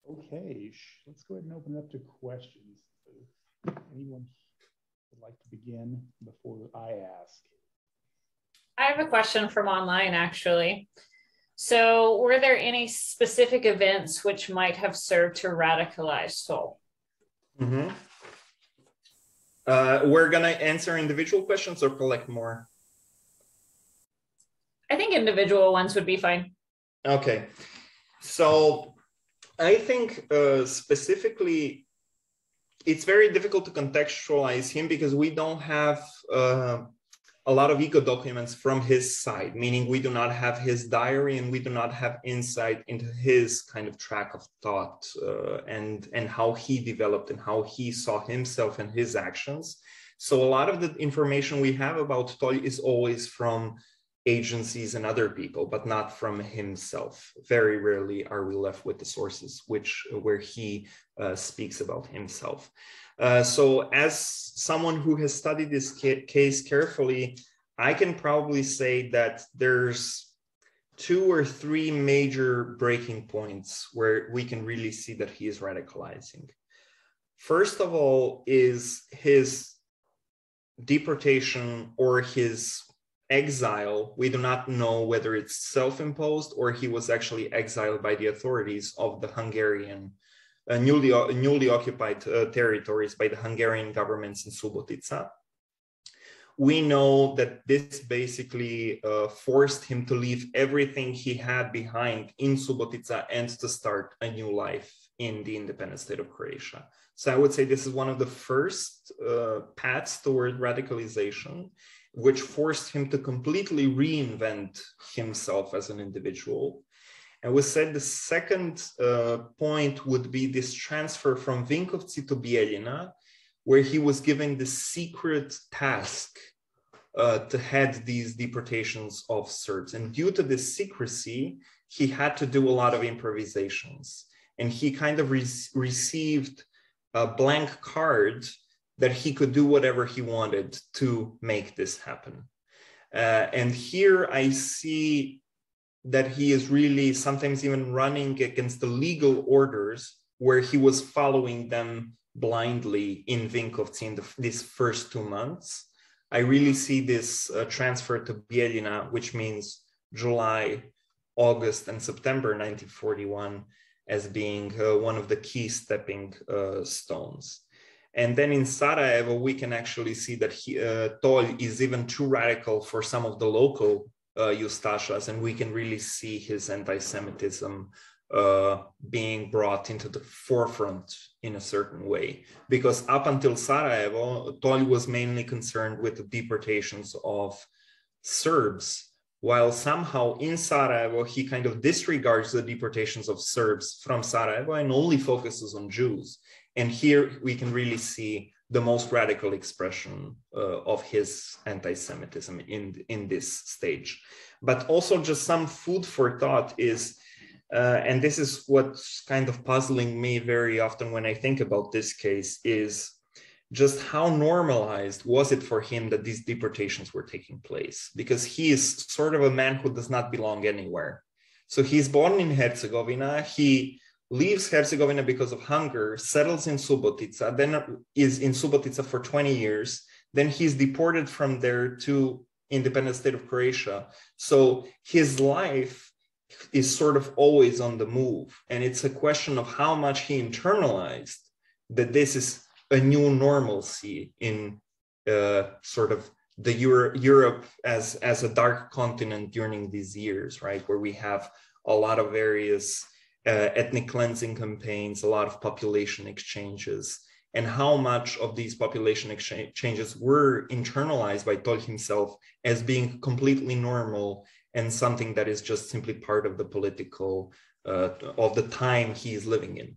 Okay, let's go ahead and open it up to questions. Anyone would like to begin before I ask? I have a question from online actually. So, were there any specific events which might have served to radicalize Tolj? Mm-hmm. Uh, we're going to answer individual questions or collect more? I think individual ones would be fine. Okay. So, I think uh, specifically, it's very difficult to contextualize him because we don't have uh, a lot of eco documents from his side, meaning we do not have his diary and we do not have insight into his kind of track of thought uh, and and how he developed and how he saw himself and his actions. So a lot of the information we have about Tolj is always from agencies and other people, but not from himself. Very rarely are we left with the sources which where he uh, speaks about himself. Uh, so, as someone who has studied this ca- case carefully, I can probably say that there's two or three major breaking points where we can really see that he is radicalizing. First of all, is his deportation or his exile. We do not know whether it's self imposed or he was actually exiled by the authorities of the Hungarian. Uh, newly, uh, newly occupied uh, territories by the Hungarian governments in Subotica we know that this basically forced him to leave everything he had behind in Subotica and to start a new life in the independent state of Croatia. So I would say this is one of the first uh, paths toward radicalization, which forced him to completely reinvent himself as an individual. And we said the second uh, point would be this transfer from Vinkovci to Bijeljina, where he was given the secret task uh, to head these deportations of Serbs. And due to this secrecy, he had to do a lot of improvisations. And he kind of re- received a blank card that he could do whatever he wanted to make this happen. Uh, and here I see that he is really sometimes even running against the legal orders where he was following them blindly in Vinkovci in the, these first two months. I really see this uh, transfer to Bijeljina, which means July, August, and September 1941, as being uh, one of the key stepping uh, stones. And then in Sarajevo, we can actually see that he, uh, Tolj is even too radical for some of the local uh, and we can really see his anti Semitism uh, being brought into the forefront in a certain way. Because up until Sarajevo, Tolj was mainly concerned with the deportations of Serbs, while somehow in Sarajevo, he kind of disregards the deportations of Serbs from Sarajevo and only focuses on Jews. And here we can really see the most radical expression uh, of his anti-Semitism in, in this stage. But also just some food for thought is uh, and this is what's kind of puzzling me very often when I think about this case is just how normalized was it for him that these deportations were taking place? Because he is sort of a man who does not belong anywhere. So he's born in Herzegovina. He leaves Herzegovina because of hunger, settles in Subotica, then is in Subotica for 20 years. Then he's deported from there to independent state of Croatia. So his life is sort of always on the move. And it's a question of how much he internalized that this is a new normalcy in uh, sort of the Euro- Europe as, as a dark continent during these years, right? Where we have a lot of various uh, ethnic cleansing campaigns, a lot of population exchanges, and how much of these population exchanges were internalized by Tolj himself as being completely normal and something that is just simply part of the political uh, of the time he is living in.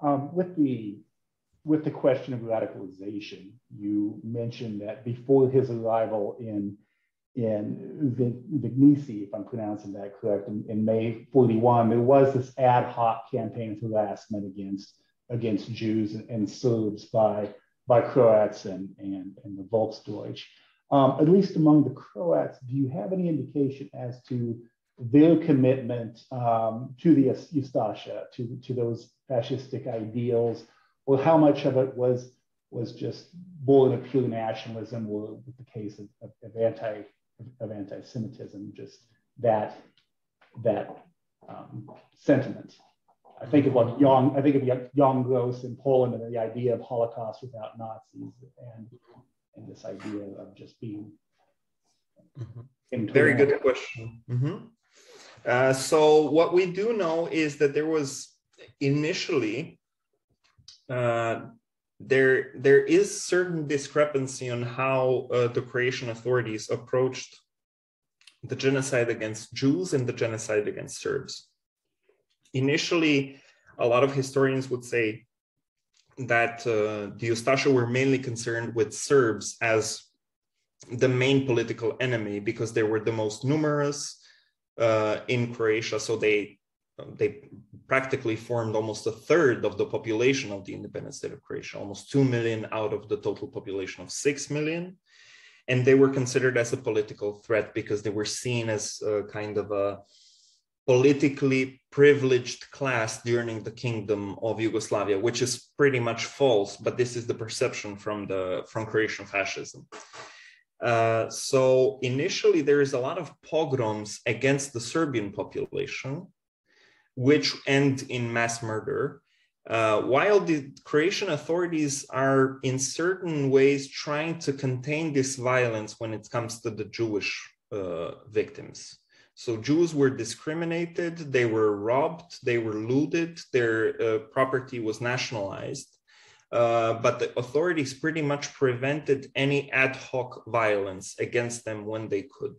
Um, with the with the question of radicalization, you mentioned that before his arrival in in Vignisi, if I'm pronouncing that correct, in, in, May 41, there was this ad hoc campaign of harassment against against Jews and, and Serbs by by Croats and and, and the Volksdeutsch. Um, at least among the Croats, do you have any indication as to their commitment um, to the Ustasha, to, to those fascistic ideals, or how much of it was was just born of pure nationalism, or with the case of, of, of anti of anti-Semitism, just that that um, sentiment. I think of like young, I think of Jan Gross in Poland and the idea of Holocaust without Nazis and, and this idea of just being. Mm-hmm. Very good question. Mm-hmm. Uh, so what we do know is that there was initially uh, there there is certain discrepancy on how uh, the Croatian authorities approached the genocide against Jews and the genocide against Serbs. Initially, a lot of historians would say that uh, the Ustasha were mainly concerned with Serbs as the main political enemy because they were the most numerous uh, in Croatia. So they they practically formed almost a third of the population of the independent state of Croatia, almost 2 million out of the total population of 6 million. And they were considered as a political threat because they were seen as a kind of a politically privileged class during the kingdom of Yugoslavia, which is pretty much false, but this is the perception from the from Croatian fascism. Uh, so initially, there is a lot of pogroms against the Serbian population, which end in mass murder. Uh, while the Croatian authorities are in certain ways trying to contain this violence when it comes to the Jewish uh, victims. So Jews were discriminated, they were robbed, they were looted, their uh, property was nationalized. Uh, but the authorities pretty much prevented any ad hoc violence against them when they could.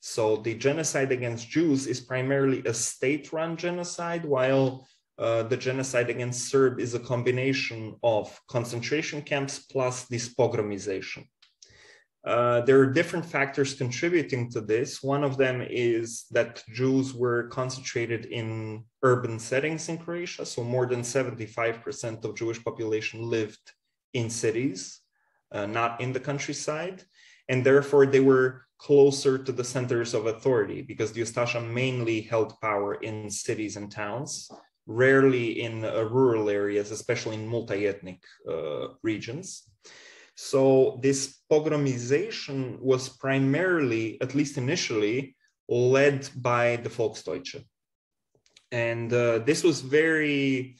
So the genocide against Jews is primarily a state-run genocide, while uh, the genocide against Serb is a combination of concentration camps plus this pogromization. Uh, there are different factors contributing to this. One of them is that Jews were concentrated in urban settings in Croatia. So more than 75% of Jewish population lived in cities, uh, not in the countryside. And therefore they were closer to the centers of authority because the Ustasha mainly held power in cities and towns, rarely in uh, rural areas, especially in multi-ethnic uh, regions. So this pogromization was primarily, at least initially, led by the Volksdeutsche. And uh, this was very,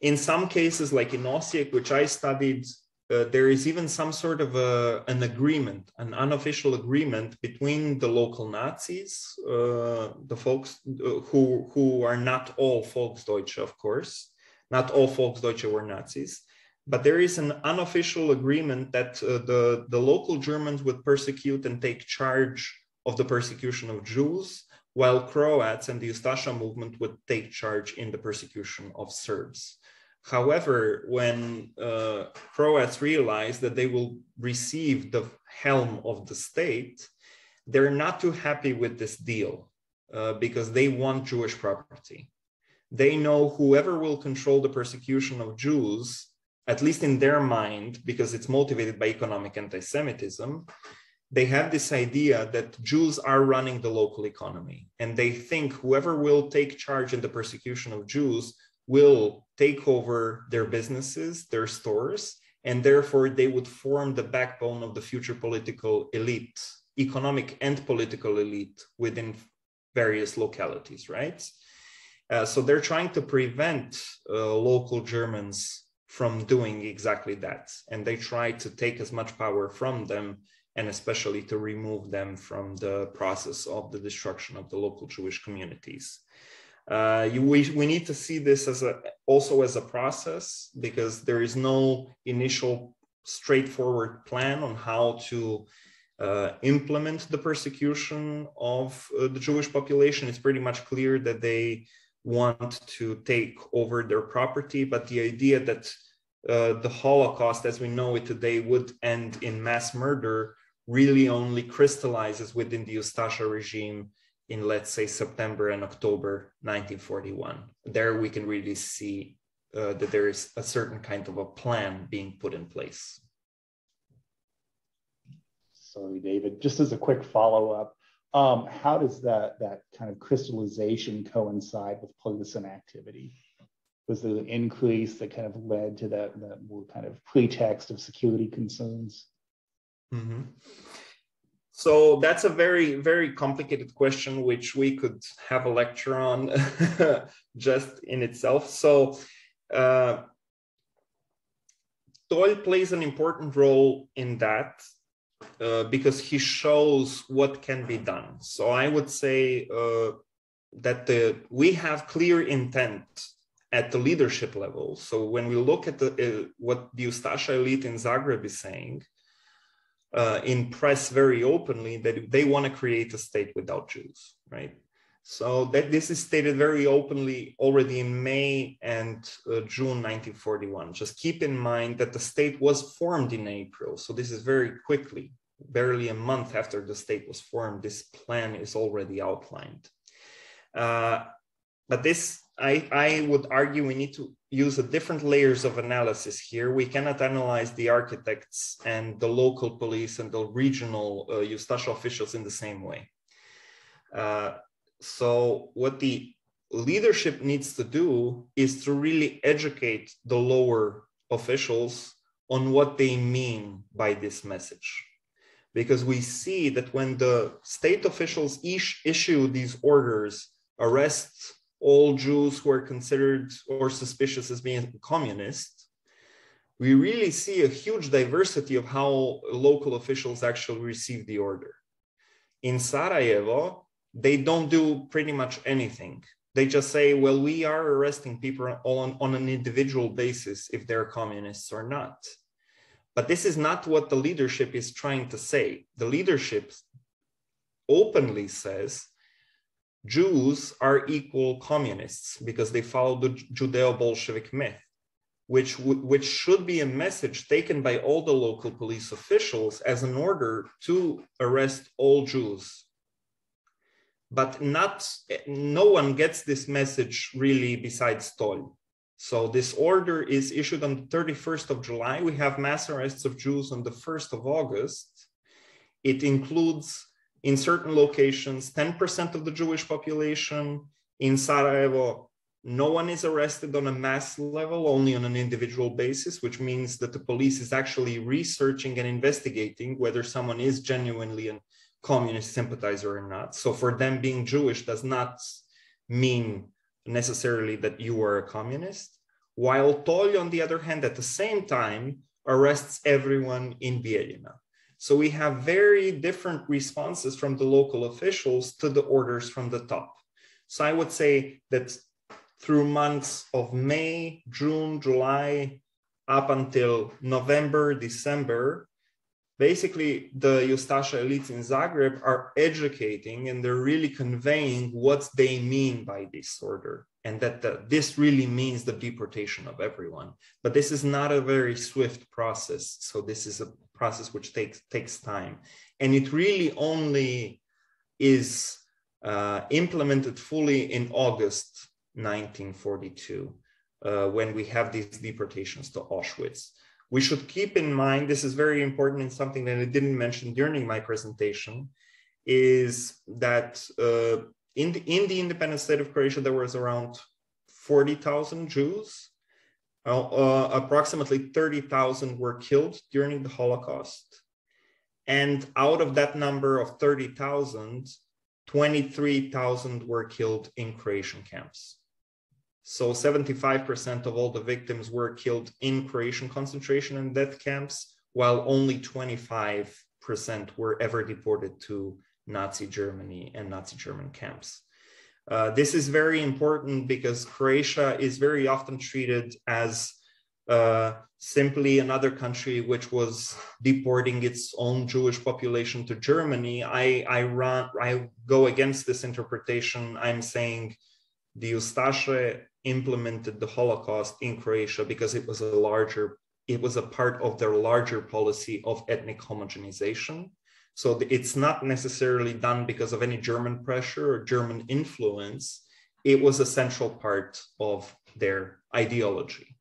in some cases, like in Osijek, which I studied, uh, there is even some sort of a, an agreement, an unofficial agreement between the local Nazis, uh, the folks uh, who, who are not all Volksdeutsche, of course. Not all Volksdeutsche were Nazis but there is an unofficial agreement that uh, the, the local Germans would persecute and take charge of the persecution of Jews, while Croats and the Ustasha movement would take charge in the persecution of Serbs. However, when uh, Croats realize that they will receive the helm of the state, they're not too happy with this deal uh, because they want Jewish property. They know whoever will control the persecution of Jews at least in their mind, because it's motivated by economic anti Semitism, they have this idea that Jews are running the local economy. And they think whoever will take charge in the persecution of Jews will take over their businesses, their stores, and therefore they would form the backbone of the future political elite, economic and political elite within various localities, right? Uh, so they're trying to prevent uh, local Germans from doing exactly that. And they try to take as much power from them and especially to remove them from the process of the destruction of the local Jewish communities. Uh, you, we, we need to see this as a also as a process because there is no initial straightforward plan on how to uh, implement the persecution of uh, the Jewish population. It's pretty much clear that they want to take over their property, but the idea that uh, the Holocaust as we know it today would end in mass murder really only crystallizes within the Ustasha regime in, let's say, September and October 1941. There we can really see uh, that there is a certain kind of a plan being put in place. Sorry, David. Just as a quick follow up, um, how does that that kind of crystallization coincide with partisan activity? Was the increase that kind of led to that that more kind of pretext of security concerns? Mm-hmm. So that's a very very complicated question, which we could have a lecture on *laughs* just in itself. So. Uh, Tolj plays an important role in that uh, because he shows what can be done. So I would say uh, that the, we have clear intent at the leadership level. So when we look at the, uh, what the Ustasha elite in Zagreb is saying, uh, in press very openly that they want to create a state without Jews, right? So that this is stated very openly already in May and uh, June 1941. Just keep in mind that the state was formed in April. So this is very quickly barely a month after the state was formed, this plan is already outlined. Uh, but this I, I would argue we need to use a different layers of analysis here. We cannot analyze the architects and the local police and the regional uh, Ustasha officials in the same way. Uh, so what the leadership needs to do is to really educate the lower officials on what they mean by this message. Because we see that when the state officials issue these orders, arrest all Jews who are considered or suspicious as being communist, we really see a huge diversity of how local officials actually receive the order. In Sarajevo, they don't do pretty much anything. They just say, well, we are arresting people on, on an individual basis if they're communists or not. But this is not what the leadership is trying to say. The leadership openly says Jews are equal communists because they follow the Judeo-Bolshevik myth, which, which should be a message taken by all the local police officials as an order to arrest all Jews but not no one gets this message really besides Tolj. So this order is issued on the 31st of July. We have mass arrests of Jews on the 1st of August. It includes in certain locations 10% of the Jewish population. In Sarajevo, no one is arrested on a mass level, only on an individual basis, which means that the police is actually researching and investigating whether someone is genuinely a communist sympathizer or not. So for them, being Jewish does not mean necessarily that you are a communist. While Tolj, on the other hand, at the same time, arrests everyone in Bijeljina. So we have very different responses from the local officials to the orders from the top. So I would say that through months of May, June, July, up until November, December, basically the Ustasha elites in Zagreb are educating and they're really conveying what they mean by this order and that the, this really means the deportation of everyone. But this is not a very swift process. So this is a process which takes, takes time. And it really only is uh, implemented fully in August 1942 uh, when we have these deportations to Auschwitz we should keep in mind, this is very important and something that I didn't mention during my presentation, is that uh, in, the, in the independent state of Croatia, there was around 40,000 Jews. Uh, uh, approximately 30,000 were killed during the Holocaust. And out of that number of 30,000, 23,000 were killed in Croatian camps. So 75% of all the victims were killed in Croatian concentration and death camps, while only 25% were ever deported to Nazi Germany and Nazi German camps. Uh, this is very important because Croatia is very often treated as uh, simply another country which was deporting its own Jewish population to Germany. I, I, run, I go against this interpretation. I'm saying the Ustaše implemented the Holocaust in Croatia because it was a larger, it was a part of their larger policy of ethnic homogenization. So it's not necessarily done because of any German pressure or German influence. It was a central part of their ideology.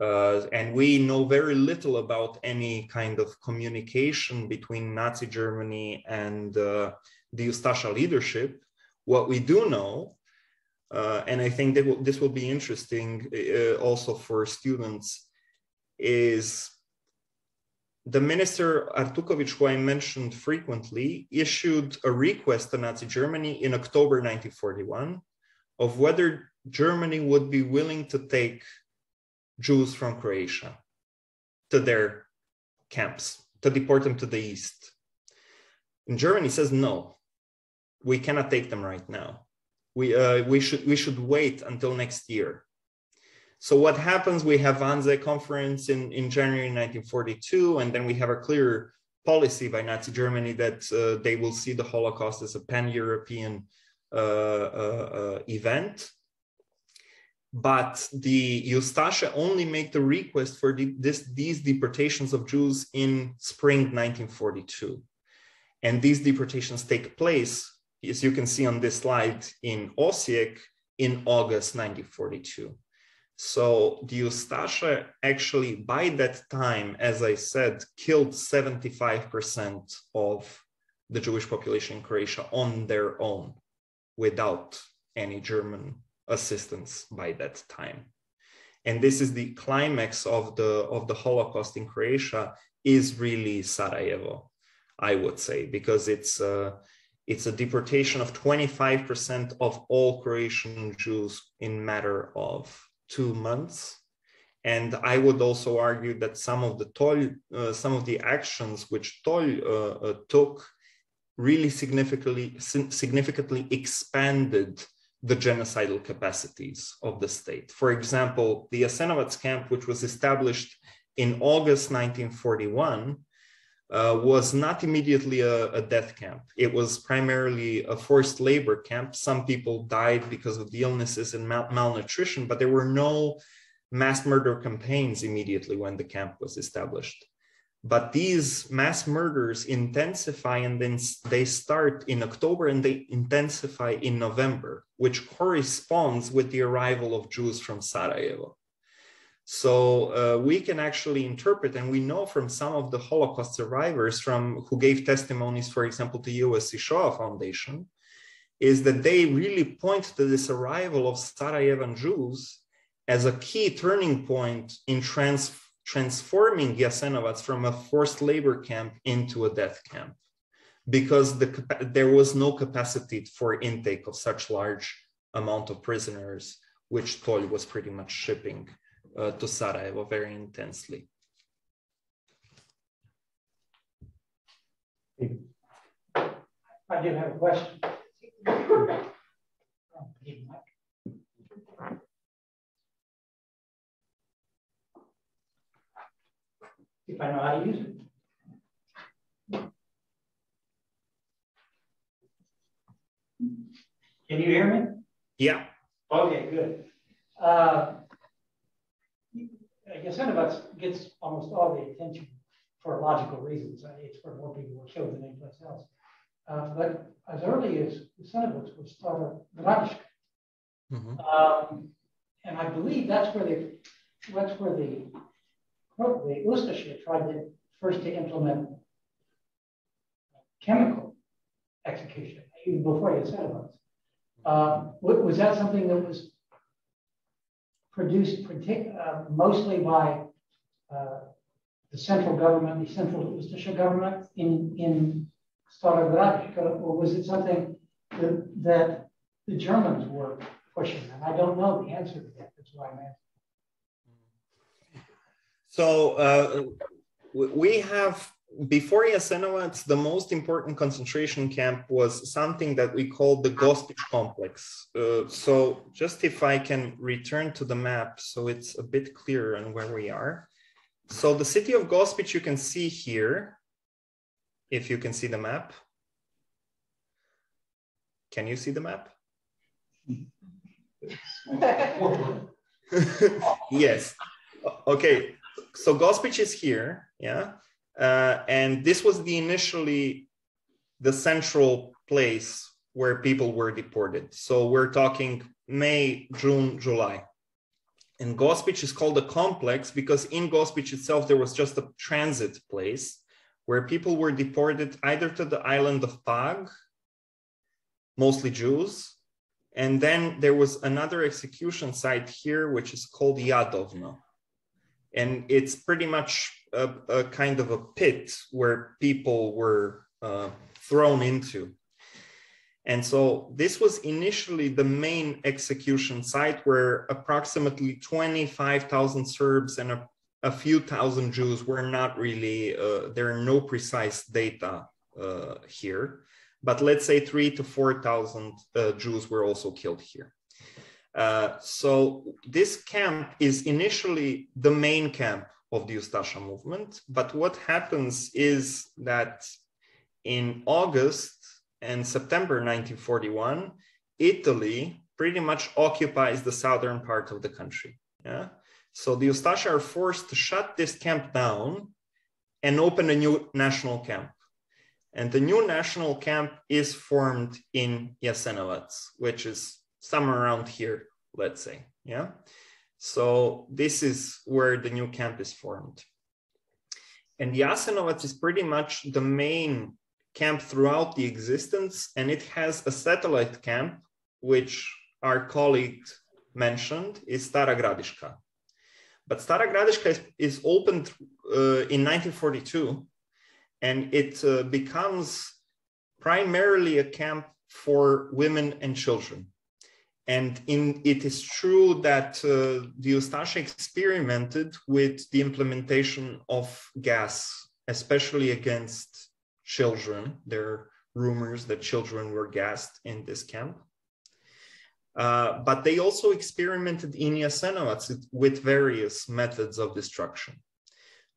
Uh, and we know very little about any kind of communication between Nazi Germany and uh, the Ustasha leadership. What we do know uh, and I think that this will be interesting uh, also for students, is the minister Artukovic, who I mentioned frequently, issued a request to Nazi Germany in October 1941 of whether Germany would be willing to take Jews from Croatia to their camps, to deport them to the east. And Germany says, no, we cannot take them right now we uh, we should we should wait until next year. So what happens? We have Wannsee conference in in January 1942, and then we have a clear policy by Nazi Germany that uh, they will see the Holocaust as a pan-European uh, uh, uh event. But the Ustasha only make the request for the, this, these deportations of Jews in spring 1942. And these deportations take place as you can see on this slide in Osijek in August 1942. So the Ustasha actually, by that time, as I said, killed 75% of the Jewish population in Croatia on their own without any German assistance by that time. And this is the climax of the, of the Holocaust in Croatia is really Sarajevo, I would say, because it's, uh, it's a deportation of 25% of all Croatian Jews in matter of two months. And I would also argue that some of the toll, uh, some of the actions which Tolj uh, uh, took really significantly significantly expanded the genocidal capacities of the state. For example, the Jasenovac camp, which was established in August 1941, uh, was not immediately a, a, death camp. It was primarily a forced labor camp. Some people died because of the illnesses and mal- malnutrition, but there were no mass murder campaigns immediately when the camp was established. But these mass murders intensify and then they start in October and they intensify in November, which corresponds with the arrival of Jews from Sarajevo. So uh, we can actually interpret, and we know from some of the Holocaust survivors from who gave testimonies, for example, to USC Shoah Foundation, is that they really point to this arrival of Sarajevan Jews as a key turning point in trans transforming Jasenovac from a forced labor camp into a death camp, because the, there was no capacity for intake of such large amount of prisoners, which Tolj was pretty much shipping uh, to Sarajevo very intensely. I do have a question. If I know how to use it. Can you hear me? Yeah. Okay, good. Uh, Jasenovac gets almost all the attention for logical reasons. It's where more people were killed than anyplace else. Uh, but as early as the Jasenovac was Gradiška. Mm-hmm. Um, and I believe that's where the that's where the the Ustasha tried to first to implement chemical execution, even before Jasenovac. Uh, was that something that was produced uh, mostly by uh, the central government, the central Ustasha government in, in Stalingrad, or was it something that, that the Germans were pushing? And I don't know the answer to that. That's why I'm asking. So uh, we have before Jasenovac, the most important concentration camp was something that we call the Gospic complex. Uh, so just if I can return to the map, so it's a bit clearer on where we are. So the city of Gospic you can see here, if you can see the map. Can you see the map? *laughs* yes. Okay. So Gospic is here, yeah. Uh, and this was the initially the central place where people were deported. So we're talking May, June, July. And Gospic is called a complex because in Gospic itself, there was just a transit place where people were deported either to the island of Pag, mostly Jews, and then there was another execution site here, which is called Jadovno. And it's pretty much a, a kind of a pit where people were uh, thrown into. And so this was initially the main execution site where approximately 25,000 Serbs and a, a, few thousand Jews were not really, uh, there are no precise data uh, here, but let's say three to 4,000 uh, Jews were also killed here. Uh, so this camp is initially the main camp of the Ustasha movement. But what happens is that in August and September 1941, Italy pretty much occupies the southern part of the country. Yeah. So the Ustasha are forced to shut this camp down and open a new national camp. And the new national camp is formed in Jasenovac, which is somewhere around here, let's say. Yeah. So this is where the new camp is formed. And Jasenovac is pretty much the main camp throughout the existence, and it has a satellite camp, which our colleague mentioned is Stara Gradiška. But Stara Gradiška is, is opened uh, in 1942, and it uh, becomes primarily a camp for women and children. And in, it is true that uh, the Ustashi experimented with the implementation of gas, especially against children. There are rumors that children were gassed in this camp. Uh, but they also experimented in Jasenovac with various methods of destruction.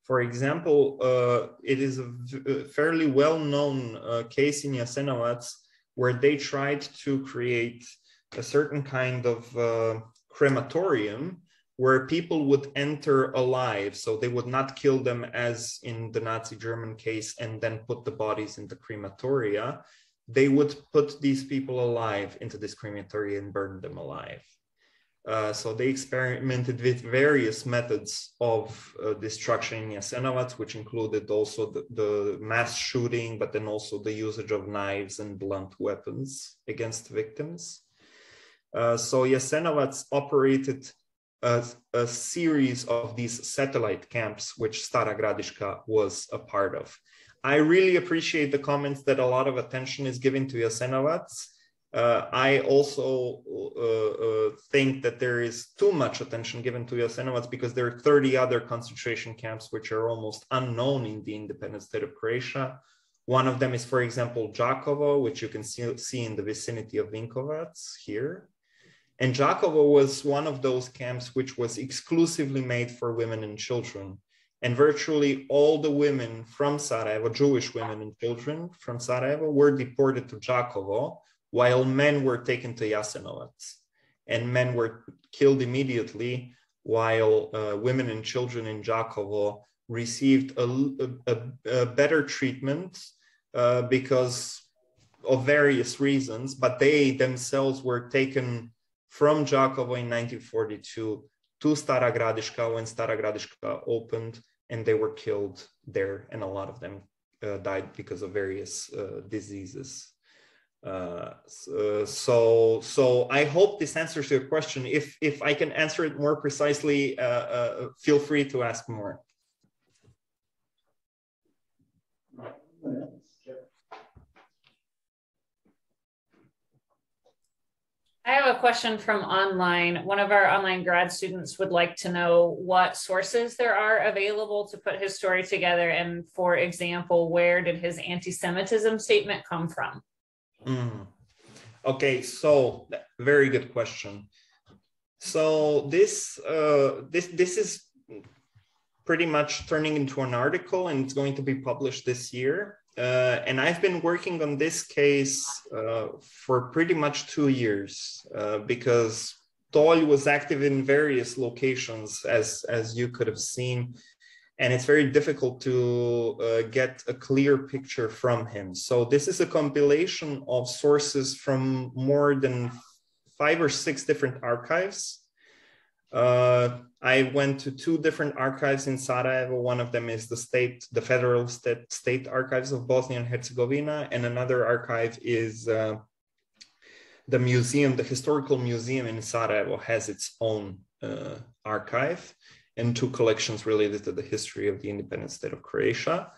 For example, uh, it is a fairly well-known uh, case in Jasenovac where they tried to create a certain kind of uh, crematorium where people would enter alive. So they would not kill them as in the Nazi German case and then put the bodies in the crematoria. They would put these people alive into this crematoria and burn them alive. Uh, so they experimented with various methods of uh, destruction in Jasenovac, which included also the, the, mass shooting, but then also the usage of knives and blunt weapons against victims. Uh, so Jasenovac operated a, a, series of these satellite camps, which Stara Gradiška was a part of. I really appreciate the comments that a lot of attention is given to Jasenovac. Uh, I also uh, uh, think that there is too much attention given to Jasenovac because there are 30 other concentration camps which are almost unknown in the independent state of Croatia. One of them is, for example, Đakovo, which you can see, see in the vicinity of Vinkovci here. And Đakovo was one of those camps which was exclusively made for women and children. And virtually all the women from Sarajevo, Jewish women and children from Sarajevo, were deported to Đakovo, while men were taken to Jasenovac. And men were killed immediately, while uh, women and children in Đakovo received a, a, a better treatment uh, because of various reasons, but they themselves were taken from Đakovo in 1942 to Stara Gradiška when Stara Gradiška opened, and they were killed there, and a lot of them uh, died because of various uh, diseases. Uh, so, so I hope this answers your question. If if I can answer it more precisely, uh, uh, feel free to ask more. I have a question from online. One of our online grad students would like to know what sources there are available to put his story together. And for example, where did his anti Semitism statement come from? Mm. Okay, so very good question. So this uh, this this is pretty much turning into an article, and it's going to be published this year. Uh, and I've been working on this case uh, for pretty much two years uh, because Tolj was active in various locations, as, as you could have seen. And it's very difficult to uh, get a clear picture from him. So, this is a compilation of sources from more than five or six different archives. Uh, I went to two different archives in Sarajevo. One of them is the state, the federal state, state archives of Bosnia and Herzegovina, and another archive is uh, the museum, the historical museum in Sarajevo has its own uh, archive and two collections related to the history of the independent state of Croatia.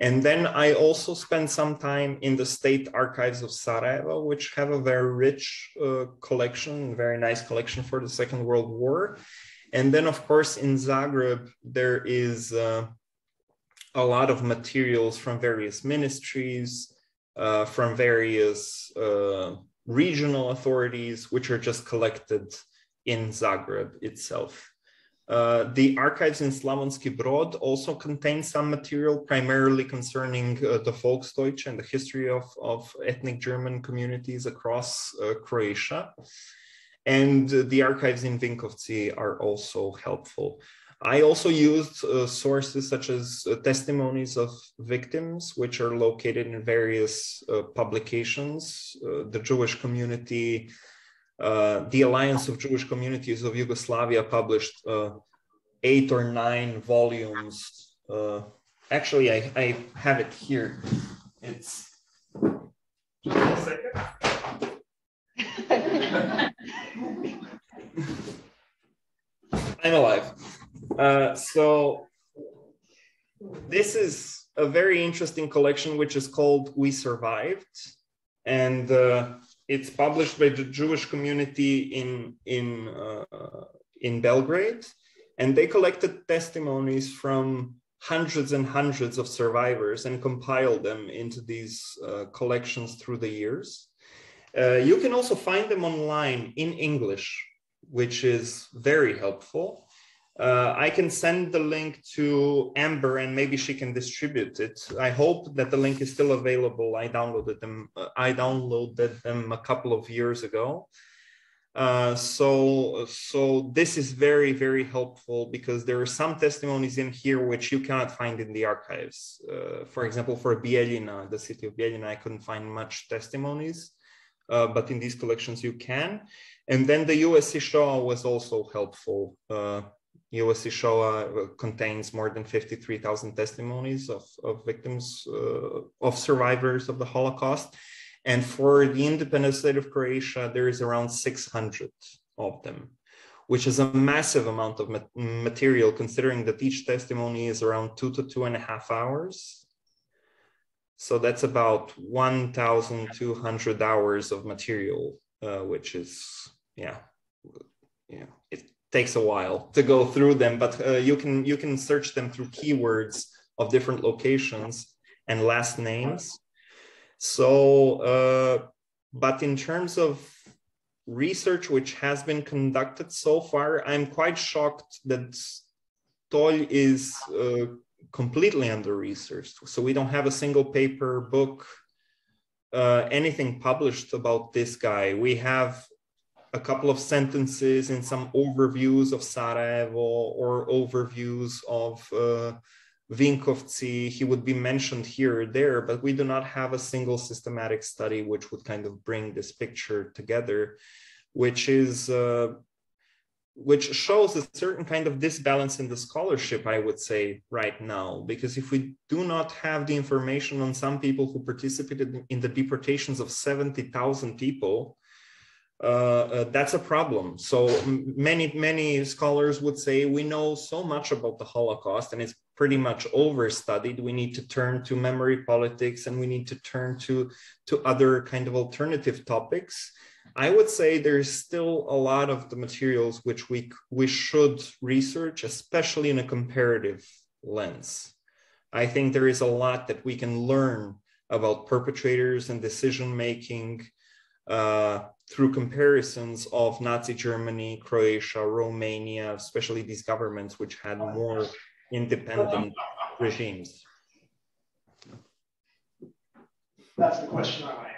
And then I also spent some time in the state archives of Sarajevo, which have a very rich uh, collection, very nice collection for the Second World War. And then, of course, in Zagreb, there is uh, a lot of materials from various ministries, uh, from various uh, regional authorities, which are just collected in Zagreb itself. Uh, the archives in Slavonski Brod also contain some material primarily concerning uh, the Volksdeutsch and the history of, of ethnic German communities across uh, Croatia. And the archives in Vinkovci are also helpful. I also used uh, sources such as uh, testimonies of victims, which are located in various publications. The Jewish community the Alliance of Jewish Communities of Yugoslavia published uh, eight or nine volumes. Uh, actually, I, I have it here. It's just a second. I'm alive. Uh, so this is a very interesting collection, which is called We Survived. And uh, it's published by the Jewish community in, in, uh, in Belgrade. And they collected testimonies from hundreds and hundreds of survivors and compiled them into these uh, collections through the years. Uh, you can also find them online in English, which is very helpful. Uh, I can send the link to Amber and maybe she can distribute it. I hope that the link is still available. I downloaded them. Uh, I downloaded them a couple of years ago. Uh, so, so this is very, very helpful because there are some testimonies in here which you cannot find in the archives. Uh, for example, for Bijeljina, the city of Bijeljina, I couldn't find much testimonies, uh, but in these collections you can. And then the USC Shoah was also helpful. Uh, USC Shoah uh, contains more than 53,000 testimonies of, of victims, uh, of survivors of the Holocaust. And for the independent state of Croatia, there is around 600 of them, which is a massive amount of material considering that each testimony is around two to two and a half hours. So that's about 1,200 hours of material, uh, which is, yeah, yeah, takes a while to go through them, but uh, you can you can search them through keywords of different locations and last names so, uh, but in terms of research which has been conducted so far, I'm quite shocked that Tolj is uh, completely under researched. So we don't have a single paper, book, uh, anything published about this guy. We have a couple of sentences in some overviews of Sarajevo or overviews of uh, Vinkovci, he would be mentioned here or there, but we do not have a single systematic study which would kind of bring this picture together, which is uh, which shows a certain kind of disbalance in the scholarship, I would say, right now. Because if we do not have the information on some people who participated in the deportations of 70,000 people, uh, uh, that's a problem. So many, many scholars would say we know so much about the Holocaust and it's pretty much overstudied. We need to turn to memory politics and we need to turn to, to other kind of alternative topics. I would say there's still a lot of the materials which we, we should research, especially in a comparative lens. I think there is a lot that we can learn about perpetrators and decision making uh, through comparisons of Nazi Germany, Croatia, Romania, especially these governments which had more independent regimes. That's the question I want to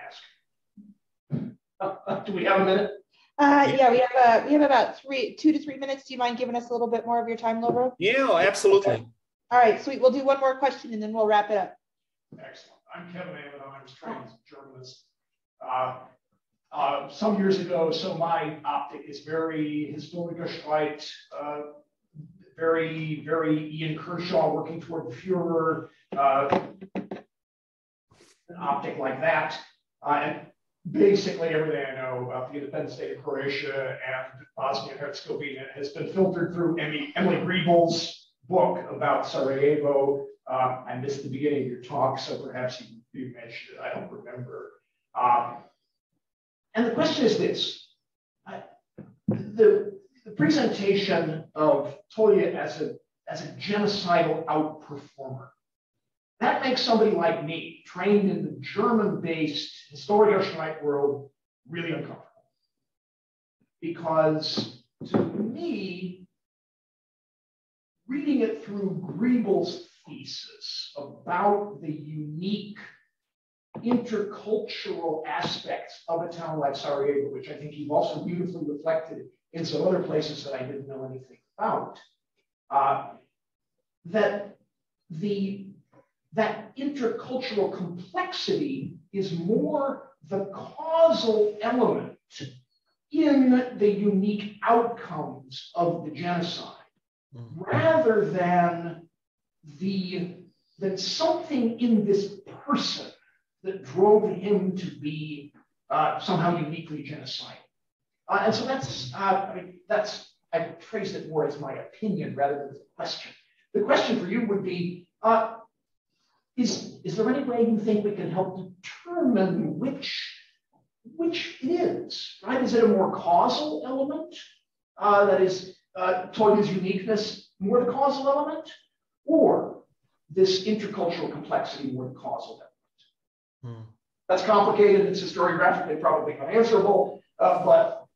ask. *laughs* Do we have a minute? Uh, yeah, we have uh, we have about three, two to three minutes. Do you mind giving us a little bit more of your time, Lovro? Yeah, absolutely. All right, sweet. We'll do one more question and then we'll wrap it up. Excellent. I'm Kevin Amidon. I'm a trained journalist. Uh, uh, some years ago, so my optic is very historical right, uh, very, very Ian Kershaw working toward the Fuhrer, uh, an optic like that. Uh, and basically everything I know about the independent state of Croatia and Bosnia and Herzegovina has been filtered through Emily, Emily Greble's book about Sarajevo. Uh, I missed the beginning of your talk, so perhaps you, you mentioned it. I don't remember. Um, and the question is this. the, the presentation of Tolja as a, as a genocidal outperformer, that makes somebody like me, trained in the German-based Historikerstreit world, really uncomfortable. Because to me, reading it through Greble's thesis about the unique intercultural aspects of a town like Sarajevo, which I think you've also beautifully reflected in some other places that I didn't know anything about, uh, that the that intercultural complexity is more the causal element in the unique outcomes of the genocide mm. rather than the that something in this person that drove him to be uh, somehow uniquely genocidal. Uh, and so that's, uh, I mean, that's, I phrased it more as my opinion rather than as a question. The question for you would be, uh, is, is there any way you think we can help determine which, which it is, right? Is it a more causal element uh, that is uh, Toya's uniqueness more the causal element? Or this intercultural complexity more the causal element? Hmm. That's complicated. It's historiographically probably unanswerable, uh, but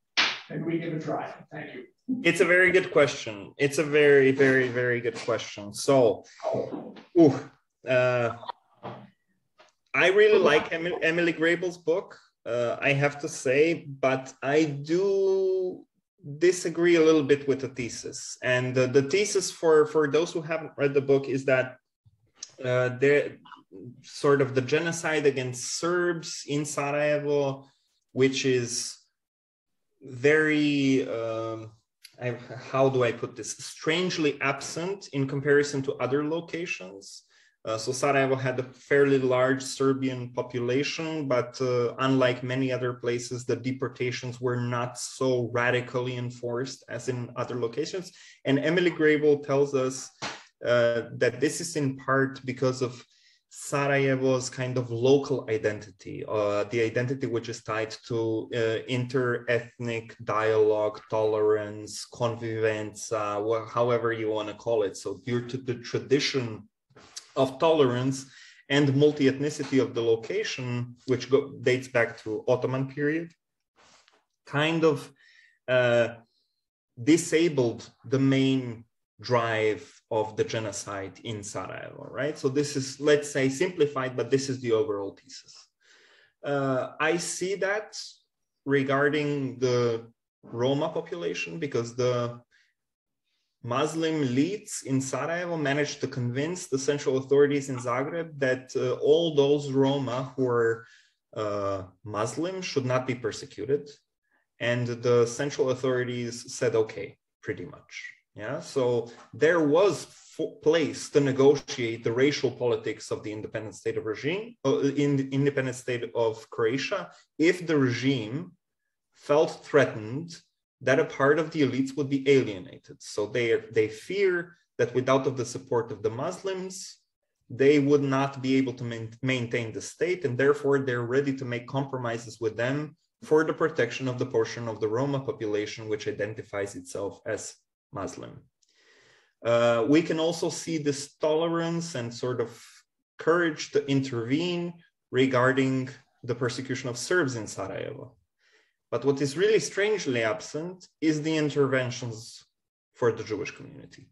maybe we give it a try. Thank you. It's a very good question. It's a very, very, very good question. So, ooh, uh, I really like Emily Greble's book. Uh, I have to say, but I do disagree a little bit with the thesis. And the, the thesis for for those who haven't read the book is that uh, there sort of the genocide against Serbs in Sarajevo, which is very um, I, how do I put this strangely absent in comparison to other locations. Uh, so Sarajevo had a fairly large Serbian population, but uh, unlike many other places, the deportations were not so radically enforced as in other locations. And Emily Greble tells us uh, that this is in part because of Sarajevo's kind of local identity, uh, the identity which is tied to uh, inter-ethnic dialogue, tolerance, convivenza, however you want to call it. So due to the tradition of tolerance and multi-ethnicity of the location, which go, dates back to Ottoman period, kind of uh, disabled the main drive of the genocide in Sarajevo, right? So this is, let's say, simplified, but this is the overall thesis. Uh, I see that regarding the Roma population because the Muslim elites in Sarajevo managed to convince the central authorities in Zagreb that uh, all those Roma who are uh, Muslim should not be persecuted. And the central authorities said, okay, pretty much. Yeah, so there was place to negotiate the racial politics of the independent state of regime uh, in the independent state of Croatia if the regime felt threatened that a part of the elites would be alienated. So they they fear that without of the support of the Muslims, they would not be able to maintain the state, and therefore they're ready to make compromises with them for the protection of the portion of the Roma population which identifies itself as Muslim. Uh, we can also see this tolerance and sort of courage to intervene regarding the persecution of Serbs in Sarajevo. But what is really strangely absent is the interventions for the Jewish community.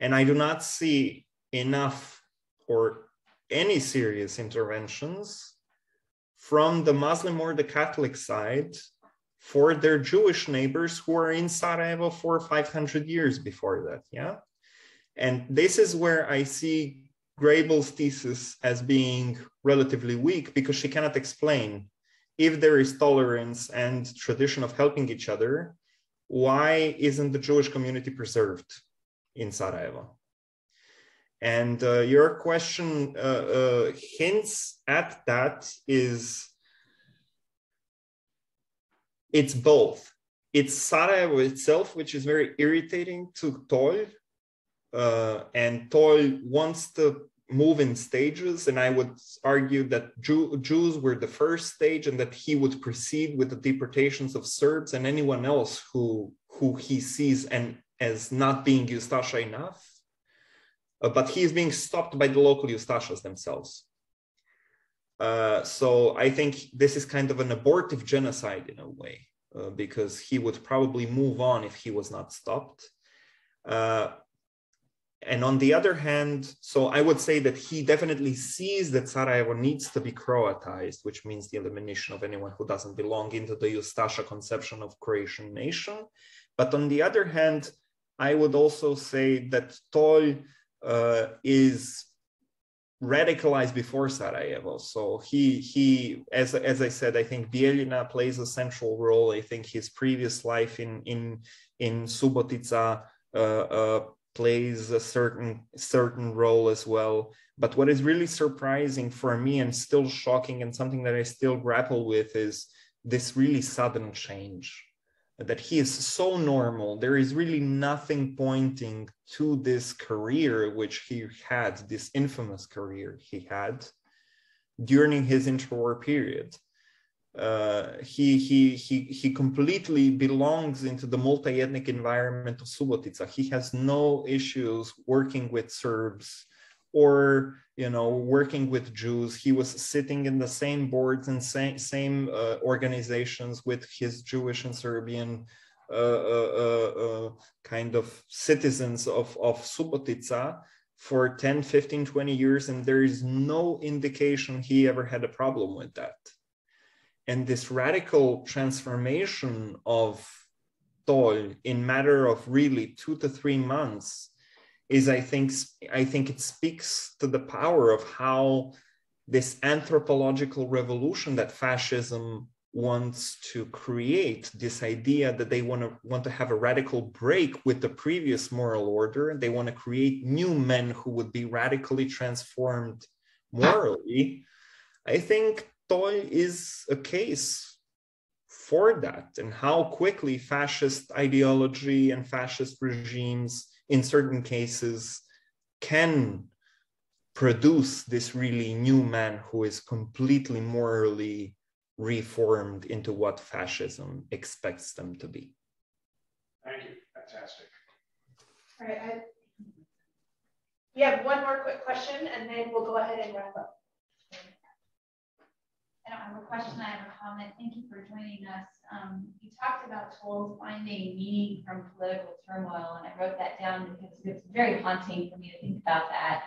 And I do not see enough or any serious interventions from the Muslim or the Catholic side for their Jewish neighbors who are in Sarajevo for 500 years before that. Yeah. And this is where I see Greble's thesis as being relatively weak because she cannot explain if there is tolerance and tradition of helping each other, why isn't the Jewish community preserved in Sarajevo? And uh, your question uh, uh, hints at that is it's both. It's Sarajevo itself, which is very irritating to Tolj. Uh, and Tolj wants to move in stages. And I would argue that Jew, Jews were the first stage and that he would proceed with the deportations of Serbs and anyone else who, who he sees and as not being Ustasha enough. Uh, but he is being stopped by the local Ustashas themselves. Uh, so I think this is kind of an abortive genocide in a way, uh, because he would probably move on if he was not stopped. Uh, and on the other hand, so I would say that he definitely sees that Sarajevo needs to be Croatized, which means the elimination of anyone who doesn't belong into the Ustasha conception of Croatian nation. But on the other hand, I would also say that Tolj uh, is radicalized before Sarajevo. So he he as as I said, I think Bijeljina plays a central role. I think his previous life in in in Subotica uh, uh, plays a certain certain role as well. But what is really surprising for me and still shocking and something that I still grapple with is this really sudden change that he is so normal. There is really nothing pointing to this career which he had, this infamous career he had during his interwar period. Uh, he, he, he, he completely belongs into the multi-ethnic environment of Subotica. He has no issues working with Serbs or you know working with jews he was sitting in the same boards and same, same uh, organizations with his jewish and serbian uh, uh, uh, uh kind of citizens of, of subotica for 10 15 20 years and there is no indication he ever had a problem with that. And this radical transformation of Tolj in matter of really two to three months is I think I think it speaks to the power of how this anthropological revolution that fascism wants to create this idea that they want to want to have a radical break with the previous moral order and they want to create new men who would be radically transformed morally i think Tolj is a case for that and how quickly fascist ideology and fascist regimes in certain cases can produce this really new man who is completely morally reformed into what fascism expects them to be. Thank you. Fantastic. All right. I, we have one more quick question and then we'll go ahead and wrap up. I don't have a question, I have a comment. Thank you for joining us. Um, you talked about Tolj's finding meaning from political turmoil, and I wrote that down because it's very haunting for me to think about that.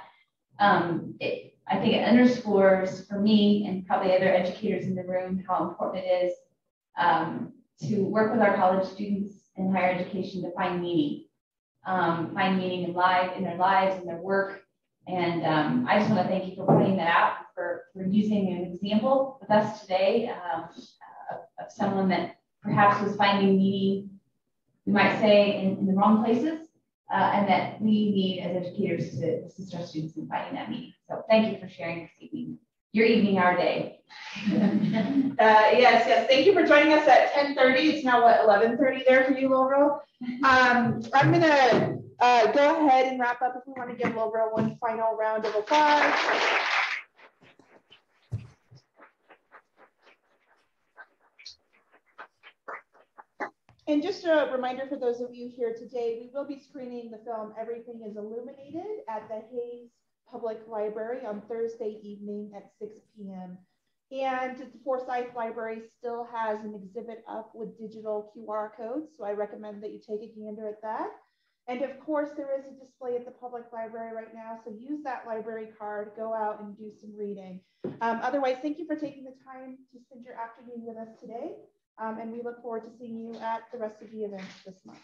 Um, it, I think it underscores for me and probably other educators in the room how important it is um, to work with our college students in higher education to find meaning, um, find meaning in life, in their lives, in their work. And um, I just want to thank you for pointing that out for, for using an example with us today um, of, of, someone that perhaps was finding meaning, we might say, in, in the wrong places, uh, and that we need as educators to assist our students in finding that meaning. So thank you for sharing this evening, your evening, our day. *laughs* uh, yes, yes. Thank you for joining us at 10:30. It's now what 11:30 there for you, Lovro. *laughs* Um, I'm gonna uh, go ahead and wrap up. If we want to give Lovro one final round of applause. And just a reminder for those of you here today, we will be screening the film Everything is Illuminated at the Hays Public Library on Thursday evening at 6 p.m. And the Forsyth Library still has an exhibit up with digital QR codes, so I recommend that you take a gander at that. And of course, there is a display at the public library right now, so use that library card, go out and do some reading. Um, otherwise, thank you for taking the time to spend your afternoon with us today. Um, and we look forward to seeing you at the rest of the events this month.